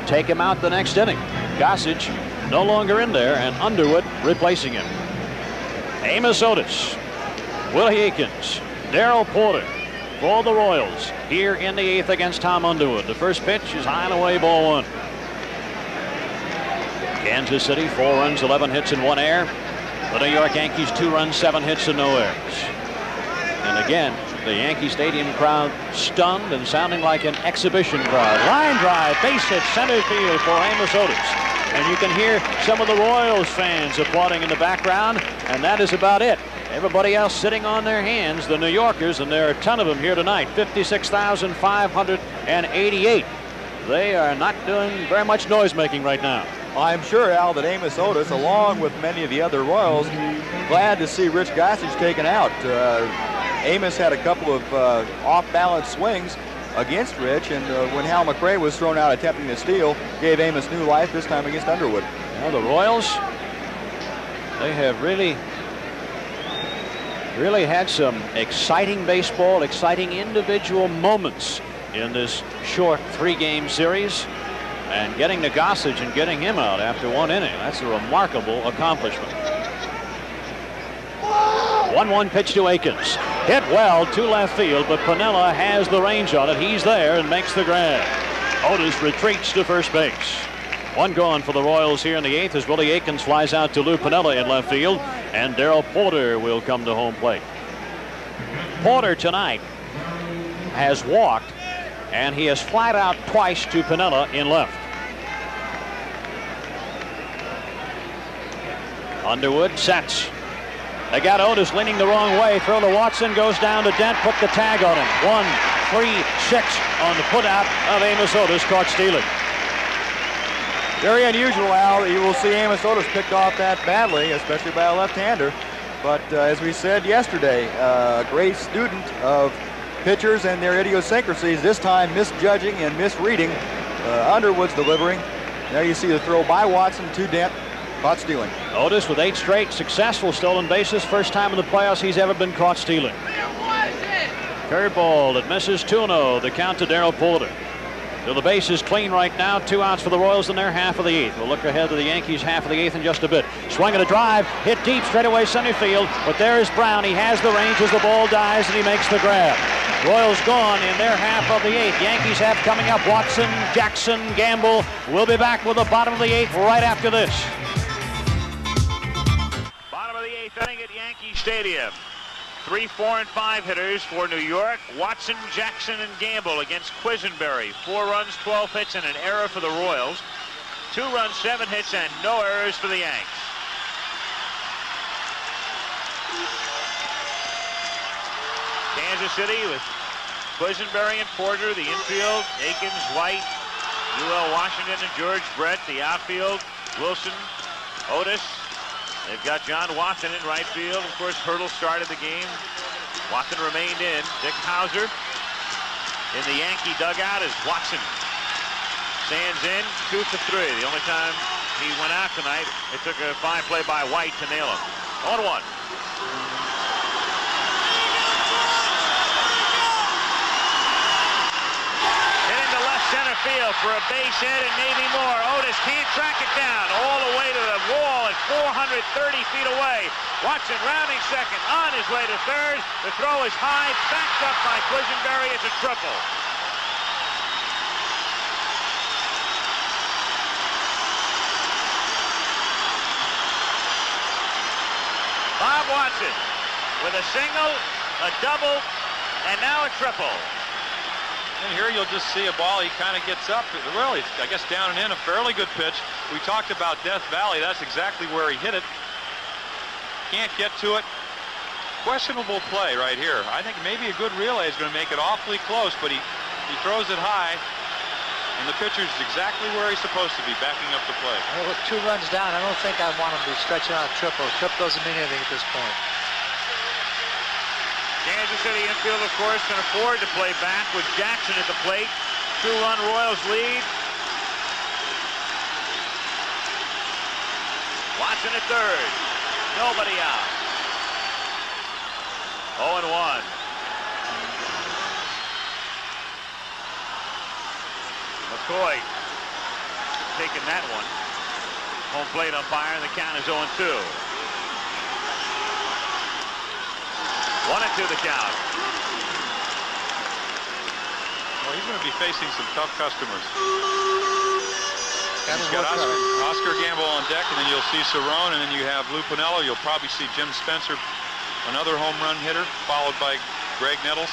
Take him out the next inning. Gossage no longer in there, and Underwood replacing him. Amos Otis, Willie Aikens, Darrell Porter, for the Royals here in the eighth against Tom Underwood. The first pitch is high and away, ball one. Kansas City, four runs, 11 hits in one air. The New York Yankees, two runs, seven hits and no errors. And again, the Yankee Stadium crowd stunned and sounding like an exhibition crowd. Line drive, base hit, center field for Amos Otis. And you can hear some of the Royals fans applauding in the background, and that is about it. Everybody else sitting on their hands, the New Yorkers, and there are a ton of them here tonight, 56,588. They are not doing very much noise making right now. I'm sure, Al, that Amos Otis, along with many of the other Royals, glad to see Rich Gossage taken out. Uh, Amos had a couple of uh, off-balance swings against Rich, and uh, when Hal McRae was thrown out attempting to steal, gave Amos new life, this time against Underwood. Now the Royals, they have really really had some exciting baseball, exciting individual moments in this short three-game series. And getting to Gossage and getting him out after one inning, that's a remarkable accomplishment. 1-1 pitch to Aikens. Hit well to left field, but Piniella has the range on it. He's there and makes the grab. Otis retreats to first base. One gone for the Royals here in the eighth as Willie Aikens flies out to Lou Piniella in left field, and Darrell Porter will come to home plate. Porter tonight has walked, and he has flat out twice to Piniella in left. Underwood sets. They got Otis leaning the wrong way. Throw to Watson, goes down to Dent, put the tag on him. One, three, six on the put putout of Amos Otis, caught stealing. Very unusual, Al. You will see Amos Otis picked off that badly, especially by a left-hander. But uh, as we said yesterday, a uh, great student of pitchers and their idiosyncrasies, this time misjudging and misreading uh, Underwood's delivery. There you see the throw by Watson to Dent, caught stealing. Otis with eight straight successful stolen bases. First time in the playoffs he's ever been caught stealing. Curveball that misses 2-0. The count to Darrell Porter. So the base is clean right now. Two outs for the Royals in their half of the eighth. We'll look ahead to the Yankees half of the eighth in just a bit. Swinging a drive, hit deep straight away center field. But there is Brown. He has the range as the ball dies and he makes the grab. Royals gone in their half of the eighth. Yankees have coming up Watson, Jackson, Gamble. We'll be back with the bottom of the eighth right after this. Stadium. Three, four, and five hitters for New York. Watson, Jackson, and Gamble against Quisenberry. Four runs, 12 hits, and an error for the Royals. Two runs, seven hits, and no errors for the Yanks. Kansas City with Quisenberry and Porter, the infield, Aikens, White, UL Washington and George Brett, the outfield, Wilson, Otis. They've got John Watson in right field. Of course, Hurdle started the game. Watson remained in. Dick Howser in the Yankee dugout is Watson. Sands in, two for three. The only time he went out tonight, it took a fine play by White to nail him. 1-1. Center field for a base hit and maybe more. Otis can't track it down all the way to the wall at 430 feet away. Watson rounding second on his way to third. The throw is high, backed up by Quisenberry. It's a triple. Bob Watson with a single, a double, and now a triple. And here you'll just see a ball, he kind of gets up, really, I guess down and in, a fairly good pitch. We talked about Death Valley, that's exactly where he hit it. Can't get to it. Questionable play right here. I think maybe a good relay is going to make it awfully close, but he, he throws it high, and the pitcher's exactly where he's supposed to be, backing up the play. Well, with two runs down, I don't think I want him to be stretching out a triple. Trip doesn't mean anything at this point. Kansas City infield, of course, can afford to play back with Jackson at the plate. Two-run Royals lead. Watson at third. Nobody out. 0 and 1. McCoy taking that one. Home plate umpire, and the count is 0 and 2. One and two the count. Well, he's going to be facing some tough customers. Got He's got Oscar, Oscar, Gamble on deck, and then you'll see Cerone, and then you have Lou Piniella. You'll probably see Jim Spencer, another home run hitter, followed by Graig Nettles.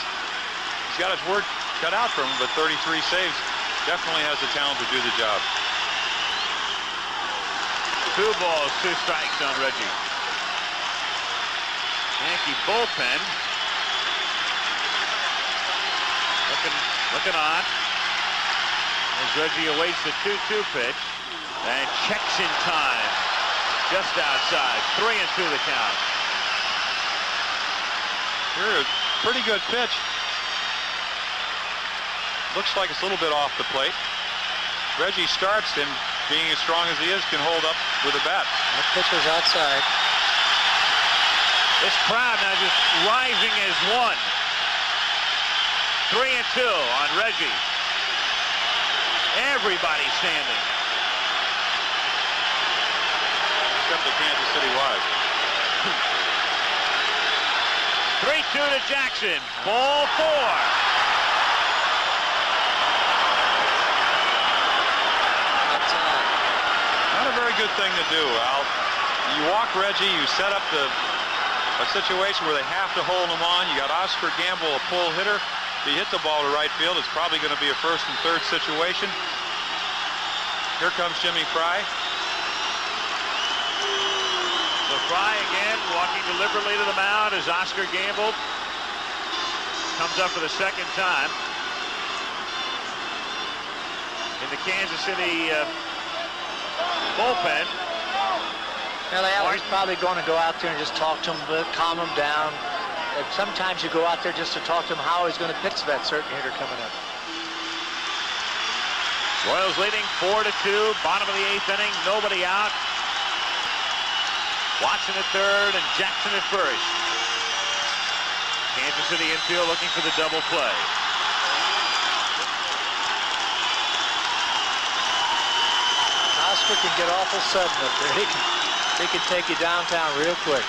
He's got his work cut out for him, but 33 saves definitely has the talent to do the job. Two balls, two strikes on Reggie. Yankee bullpen. Looking, looking on. As Reggie awaits the 2-2 pitch. And checks in time. Just outside. Three and two the count. Here, a pretty good pitch. Looks like it's a little bit off the plate. Reggie starts and being as strong as he is can hold up with a bat. That pitch was outside. This crowd now just rising as one. Three and two on Reggie. Everybody standing. Except the Kansas City Wives. 3-2 to Jackson. Ball four. Not a very good thing to do, Al. You walk Reggie, you set up the a situation where they have to hold him on. You got Oscar Gamble, a pull hitter. If he hit the ball to right field, it's probably going to be a first and third situation. Here comes Jimmy Frey. So Frey again walking deliberately to the mound as Oscar Gamble comes up for the second time. In the Kansas City uh, bullpen. Well, Allen's probably going to go out there and just talk to him, calm him down. And sometimes you go out there just to talk to him how he's going to pitch that certain hitter coming up. Royals leading four to two, bottom of the eighth inning, nobody out. Watson at third and Jackson at first. Kansas City infield looking for the double play. Oscar can get awful sudden up there. He can take you downtown real quick.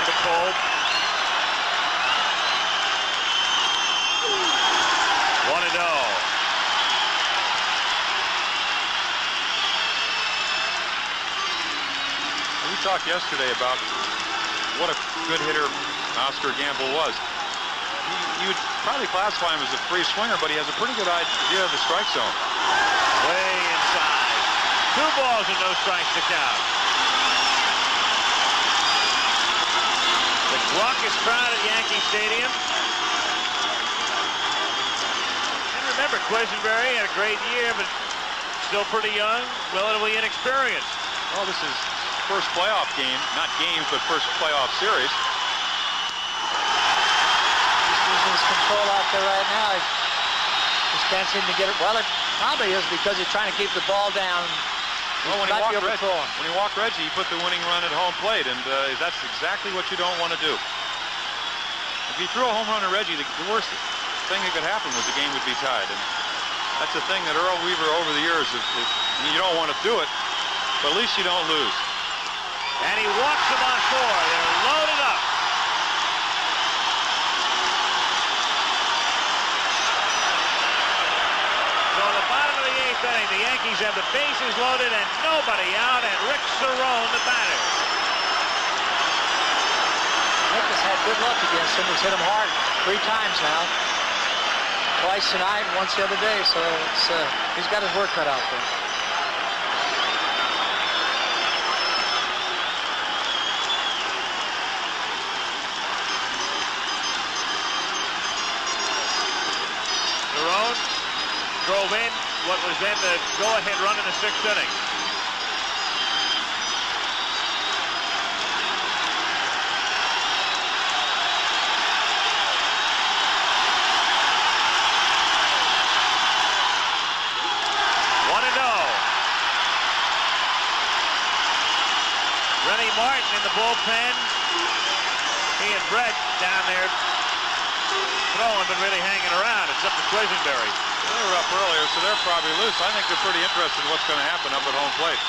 into Kolb. One and oh. We talked yesterday about what a good hitter Oscar Gamble was. You, would probably classify him as a free swinger, but he has a pretty good idea of the strike zone. Way inside. Two balls and no strikes to count. The raucous crowd at Yankee Stadium. And remember, Quisenberry had a great year, but still pretty young, relatively inexperienced. Well, this is first playoff game, not games, but first playoff series. He's losing out there right now. He just can't seem to get it. Well, it probably is because he's trying to keep the ball down. Well, when he, walked Reggie, when he walked Reggie, he put the winning run at home plate, and uh, that's exactly what you don't want to do. If he threw a home run to Reggie, the, the worst thing that could happen was the game would be tied. And that's the thing that Earl Weaver over the years, is, is you don't want to do it, but at least you don't lose. And he walks them on four. They're loaded up. So in the bottom of the eighth inning, the Yankees have the bases loaded and nobody out, and Rick Cerone, the batter. Rick has had good luck against him. He's hit him hard three times now. Twice tonight, once the other day, so uh, he's got his work cut out for him. drove in what was then the go-ahead run in the sixth inning. Oh. Renie Martin in the bullpen. He and Brett down there throwing, but really hanging around. It's up to Quisenberry. They were up earlier, so they're probably loose. I think they're pretty interested in what's going to happen up at home plate.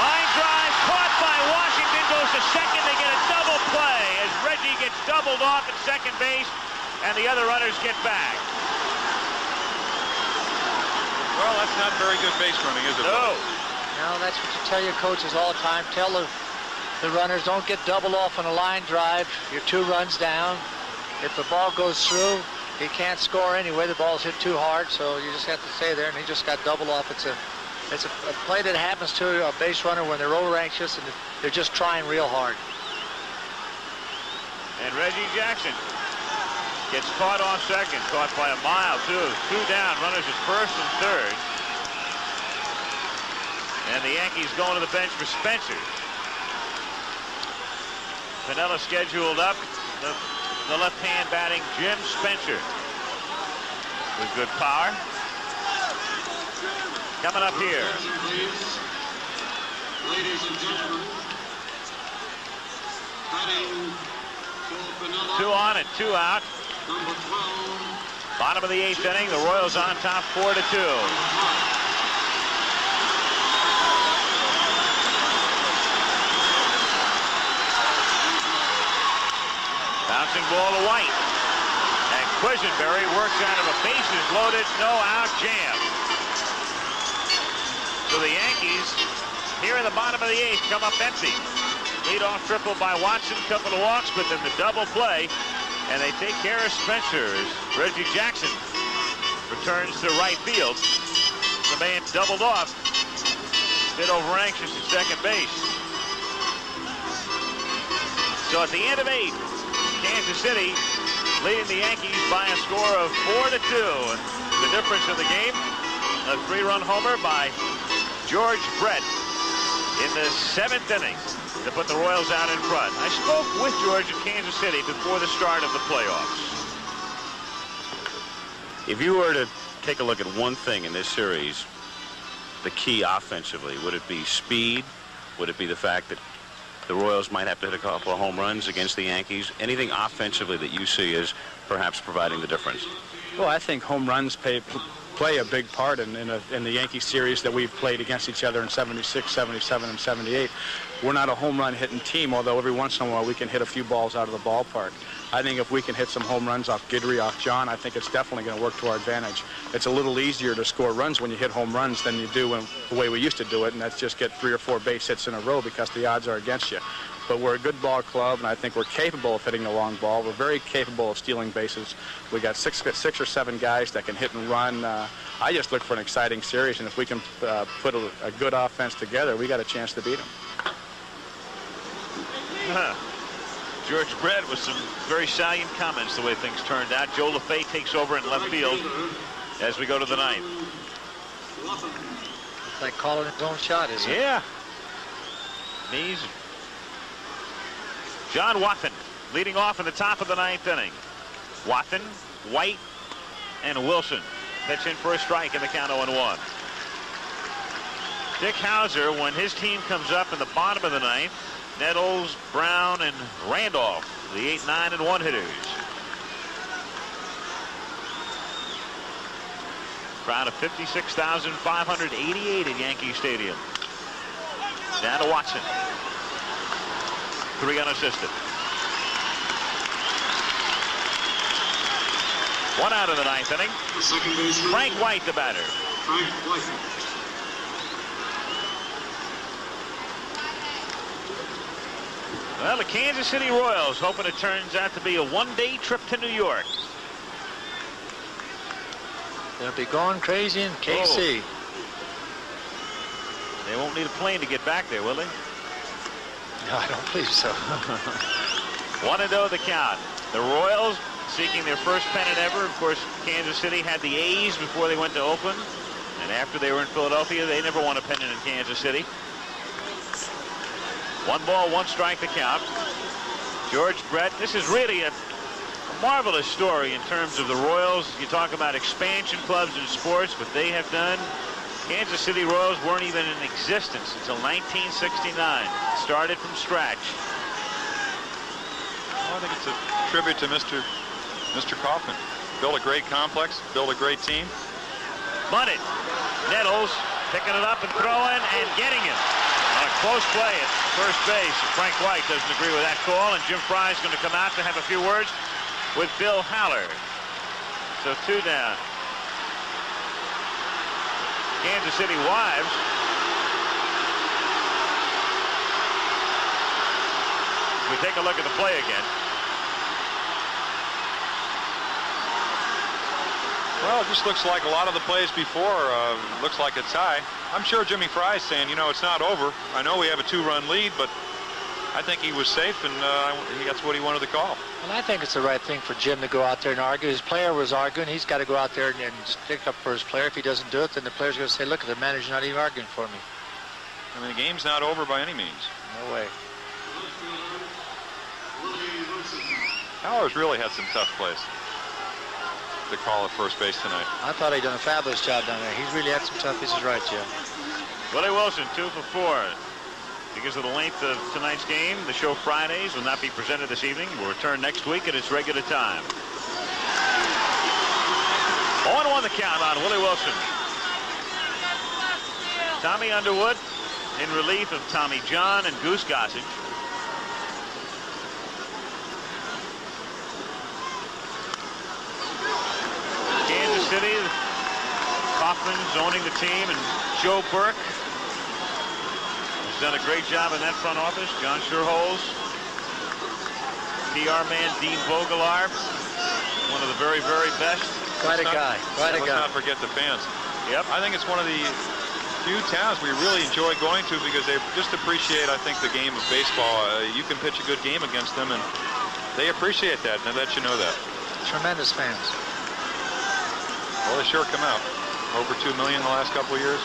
Line drive caught by Washington goes to second. They get a double play as Reggie gets doubled off at second base and the other runners get back. Well, that's not very good base running, is it? No. No, that's what you tell your coaches all the time. Tell the, the runners don't get doubled off on a line drive. You're two runs down. If the ball goes through, he can't score anyway. The ball's hit too hard, so you just have to stay there. And he just got doubled off. It's a it's a, a play that happens to a base runner when they're over anxious and they're just trying real hard. And Reggie Jackson gets caught on second, caught by a mile too. Two down, runners at first and third. And the Yankees going to the bench for Spencer. Piniella scheduled up. The the left hand batting Jim Spencer with good power. Coming up here. Ladies and gentlemen, Two on and two out. Bottom of the eighth inning, the Royals on top four to two. Ball to White. And Quisenberry works out of a bases loaded, no out jam. So the Yankees, here in the bottom of the eighth, come up empty. Lead off triple by Watson, couple of walks, but then the double play, and they take care of Spencer as Reggie Jackson returns to right field. The man doubled off, a bit over anxious at second base. So at the end of eight, Kansas City leading the Yankees by a score of 4 to 2. The difference in the game, a three-run homer by George Brett in the seventh inning to put the Royals out in front. I spoke with George in Kansas City before the start of the playoffs. If you were to take a look at one thing in this series, the key offensively, would it be speed? Would it be the fact that the Royals might have to hit a couple of home runs against the Yankees. Anything offensively that you see is perhaps providing the difference? Well, I think home runs pay, play a big part in, in, a, in the Yankee series that we've played against each other in 76, 77, and 78. We're not a home run hitting team, although every once in a while we can hit a few balls out of the ballpark. I think if we can hit some home runs off Guidry, off John, I think it's definitely going to work to our advantage. It's a little easier to score runs when you hit home runs than you do when, the way we used to do it, and that's just get three or four base hits in a row because the odds are against you. But we're a good ball club, and I think we're capable of hitting the long ball. We're very capable of stealing bases. We got six, six or seven guys that can hit and run. Uh, I just look for an exciting series, and if we can uh, put a, a good offense together, we got a chance to beat them. George Brett with some very salient comments the way things turned out. Joe Lefebvre takes over in left field as we go to the ninth. It's like calling his own shot, isn't it? Yeah. Knees. John Wathan leading off in the top of the ninth inning. Wathan, White, and Wilson pitch in for a strike in the count 0-1. Dick Howser, when his team comes up in the bottom of the ninth, Nettles, Brown, and Randolph, the 8, 9, and 1 hitters. Crowd of 56,588 at Yankee Stadium. Down to Watson. Three unassisted. One out of the ninth inning. Frank White, the batter. Frank. Well, the Kansas City Royals hoping it turns out to be a one-day trip to New York. They'll be going crazy in KC. Oh. They won't need a plane to get back there, will they? No, I don't believe so. *laughs* One and oh the count. The Royals seeking their first pennant ever. Of course, Kansas City had the A's before they went to Oakland. And after they were in Philadelphia, they never won a pennant in Kansas City. One ball, one strike to count. George Brett, this is really a, marvelous story in terms of the Royals. You talk about expansion clubs in sports, what they have done. Kansas City Royals weren't even in existence until 1969. Started from scratch. Well, I think it's a tribute to Mr. Mr. Kauffman. Built a great complex, built a great team. Bunted. Nettles picking it up and throwing and getting him. Close play at first base. Frank White doesn't agree with that call, and Jim Frey is going to come out to have a few words with Bill Haller. So two down. Kansas City Wives. We take a look at the play again. Well, it just looks like a lot of the plays before uh, looks like a tie. I'm sure Jimmy Frey's saying, you know, it's not over. I know we have a two-run lead, but I think he was safe, and uh, that's what he wanted to call. Well, I think it's the right thing for Jim to go out there and argue. His player was arguing. He's got to go out there and, and stick up for his player. If he doesn't do it, then the player's going to say, look, the manager's not even arguing for me. I mean, the game's not over by any means. No way. Powers really had some tough plays to call at first base tonight. I thought he'd done a fabulous job down there. He's really had some tough pieces right, Jim. Willie Wilson, two for four. Because of the length of tonight's game, the show Fridays will not be presented this evening. We'll return next week at its regular time. 0-1 the count on Willie Wilson. Tommy Underwood in relief of Tommy John and Goose Gossage. Kansas City, Kauffman's owning the team, and Joe Burke has done a great job in that front office. John Schuerholz, PR man Dean Vogelaar, one of the very, very best. Quite a Let's guy. not- Quite a let's guy. not forget the fans. Yep. I think it's one of the few towns we really enjoy going to because they just appreciate, I think, the game of baseball. Uh, you can pitch a good game against them, and they appreciate that, and they let you know that. Tremendous fans. Well, they sure come out. Over 2 million in the last couple of years.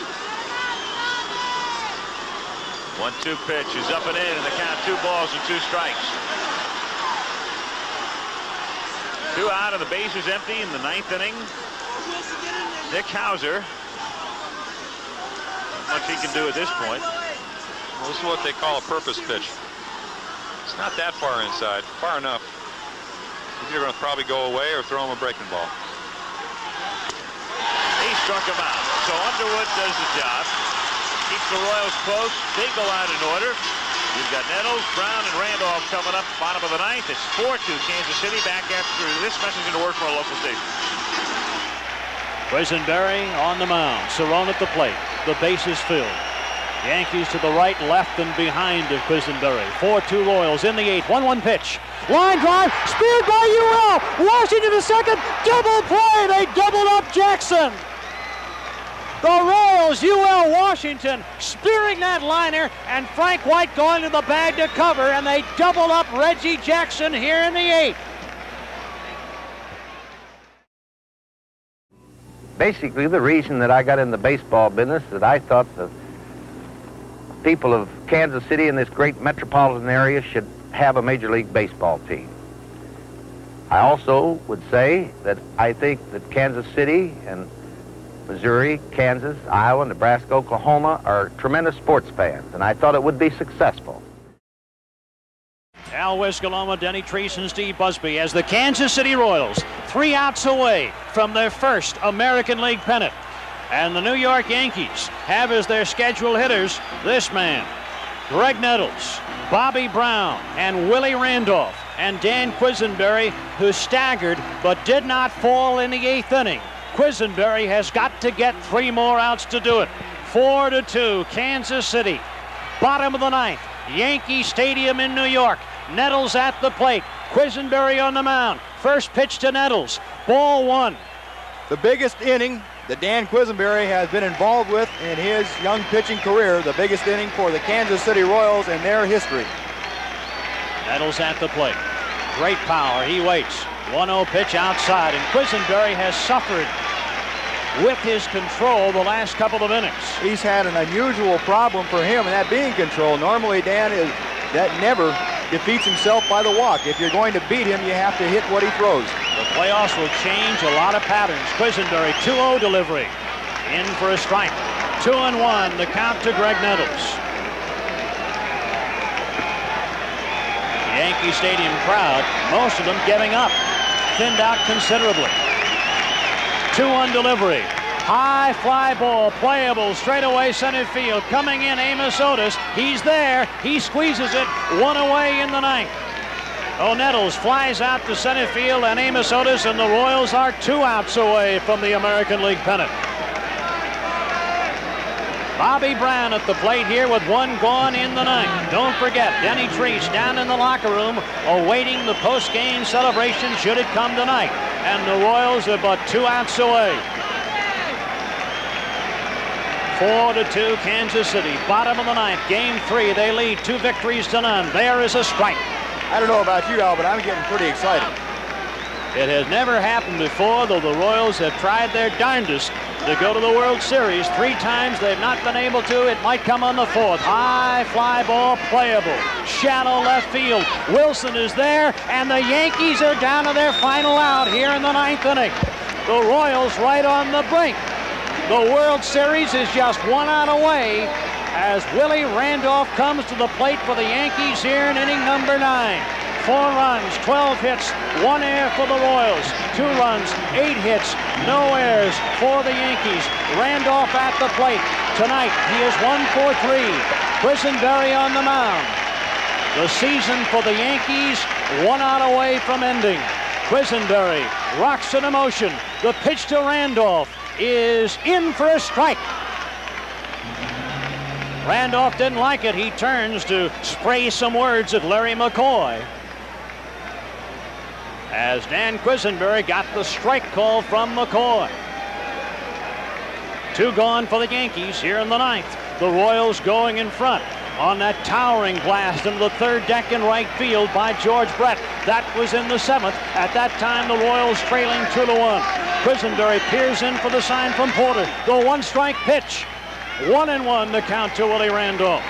One-two pitch is up and in, and the count two balls and two strikes. Two out of the bases empty in the ninth inning. Dick Howser. Not much he can do at this point. Well, this is what they call a purpose pitch. It's not that far inside, far enough. You're going to probably go away or throw him a breaking ball. Struck him out. So Underwood does the job. Keeps the Royals close. They go out in order. You've got Nettles, Brown, and Randolph coming up bottom of the ninth. It's 4-2 Kansas City back after this message going to work for a local station. Quisenberry on the mound. Cerone at the plate. The bases filled. Yankees to the right, left, and behind of Quisenberry. 4-2 Royals in the eighth. 1-1 pitch. Line drive, speared by UL. Washington to second. Double play. They doubled up Jackson. The Royals, UL Washington, spearing that liner, and Frank White going to the bag to cover, and they double up Reggie Jackson here in the eighth. Basically, the reason that I got in the baseball business is that I thought the people of Kansas City and this great metropolitan area should have a Major League Baseball team. I also would say that I think that Kansas City and Missouri, Kansas, Iowa, Nebraska, Oklahoma are tremendous sports fans, and I thought it would be successful. Al Wiskaloma, Denny Trease, and Steve Busby as the Kansas City Royals, three outs away from their first American League pennant. And the New York Yankees have as their scheduled hitters this man, Graig Nettles, Bobby Brown, and Willie Randolph, and Dan Quisenberry, who staggered but did not fall in the eighth inning. Quisenberry has got to get three more outs to do it. Four to two, Kansas City. Bottom of the ninth, Yankee Stadium in New York. Nettles at the plate. Quisenberry on the mound. First pitch to Nettles. Ball one. The biggest inning that Dan Quisenberry has been involved with in his young pitching career, the biggest inning for the Kansas City Royals in their history. Nettles at the plate. Great power. He waits. 1-0 pitch outside, and Quisenberry has suffered with his control the last couple of innings. He's had an unusual problem for him, and that being control. Normally, Dan is that never defeats himself by the walk. If you're going to beat him, you have to hit what he throws. The playoffs will change a lot of patterns. Quisenberry, 2-0 delivery. In for a strike. 2 and 1, the count to Graig Nettles. Yankee Stadium crowd, most of them giving up. Thinned out considerably. 2-1 delivery. High fly ball, playable, straightaway center field. Coming in, Amos Otis. He's there. He squeezes it. One away in the ninth. O'Nettles flies out to center field, and Amos Otis and the Royals are two outs away from the American League pennant. Bobby Brown at the plate here with one gone in the ninth. Don't forget, Denny Trease down in the locker room awaiting the post-game celebration should it come tonight. And the Royals are but two outs away. Four to two, Kansas City. Bottom of the ninth, game three. They lead two victories to none. There is a strike. I don't know about you, Al, but I'm getting pretty excited. It has never happened before, though the Royals have tried their darndest to go to the World Series. Three times they've not been able to. It might come on the fourth. High fly ball playable. Shallow left field. Wilson is there, and the Yankees are down to their final out here in the ninth inning. The Royals right on the brink. The World Series is just one out away as Willie Randolph comes to the plate for the Yankees here in inning number nine. Four runs, 12 hits, one air for the Royals. Two runs, eight hits, no errors for the Yankees. Randolph at the plate. Tonight, he is one for three. Quisenberry on the mound. The season for the Yankees, one out away from ending. Quisenberry rocks in emotion. The pitch to Randolph is in for a strike. Randolph didn't like it. He turns to spray some words at Larry McCoy. As Dan Quisenberry got the strike call from McCoy. Two gone for the Yankees here in the ninth. The Royals going in front on that towering blast into the third deck in right field by George Brett. That was in the seventh. At that time, the Royals trailing two to one. Quisenberry peers in for the sign from Porter. The one strike pitch. One and one to count to Willie Randolph.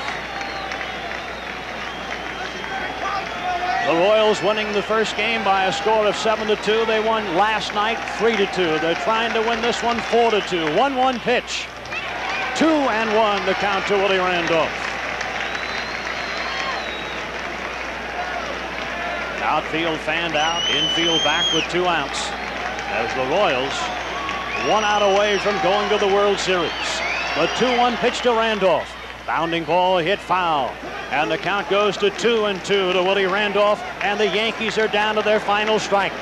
The Royals winning the first game by a score of 7 to 2. They won last night 3 to 2. They're trying to win this one 4 to 2. 1 1 pitch. 2 and 1 the count to Willie Randolph. Outfield fanned out, infield back with two outs as the Royals one out away from going to the World Series. The 2-1 pitch to Randolph. Bounding ball hit foul. And the count goes to two and two to Willie Randolph, and the Yankees are down to their final strike.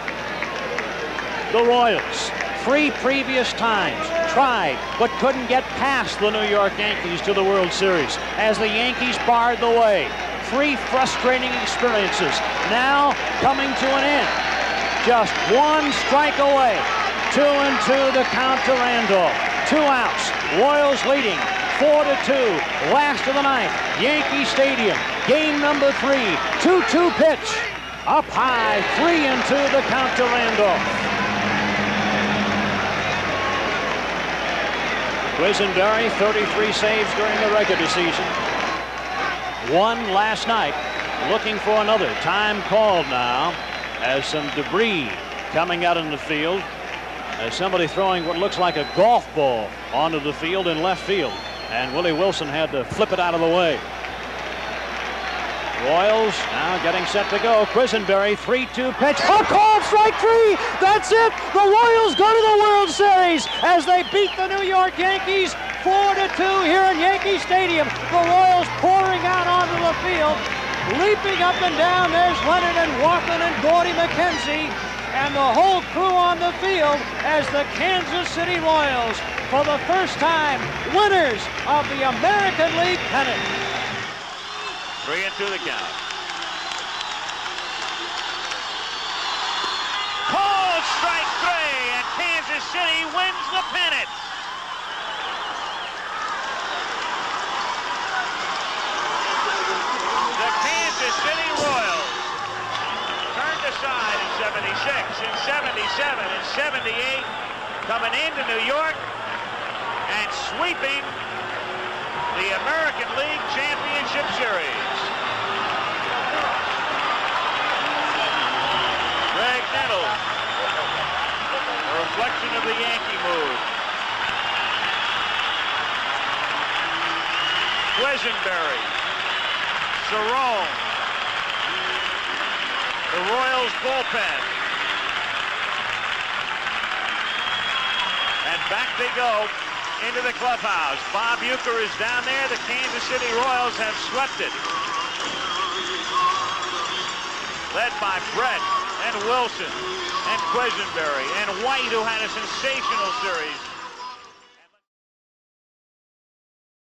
The Royals, three previous times, tried but couldn't get past the New York Yankees to the World Series as the Yankees barred the way. Three frustrating experiences now coming to an end. Just one strike away. Two and two the count to Randolph. Two outs. Royals leading four to two. Last of the ninth. Yankee Stadium. Game number three. 2-2 pitch. Up high. Three and two the count to Randolph. Quisenberry, 33 saves during the regular season. One last night. Looking for another. Time called now as some debris coming out in the field as somebody throwing what looks like a golf ball onto the field in left field. And Willie Wilson had to flip it out of the way. Royals now getting set to go. Quisenberry, 3-2 pitch. A call, strike three. That's it. The Royals go to the World Series as they beat the New York Yankees 4-2 here in Yankee Stadium. The Royals pouring out onto the field. Leaping up and down, there's Leonard and Walker and Gordy McKenzie and the whole crew on the field as the Kansas City Royals, for the first time, winners of the American League pennant. Three and two the count. Called strike three, and Kansas City wins the pennant. The Kansas City Royals turned aside 76, in 77, in 78, coming into New York and sweeping the American League Championship Series. Graig Nettles, a reflection of the Yankee mood. Quisenberry, Cerone, the Royals bullpen. And back they go into the clubhouse. Bob Uecker is down there. The Kansas City Royals have swept it. Led by Brett and Wilson and Quisenberry and White, who had a sensational series.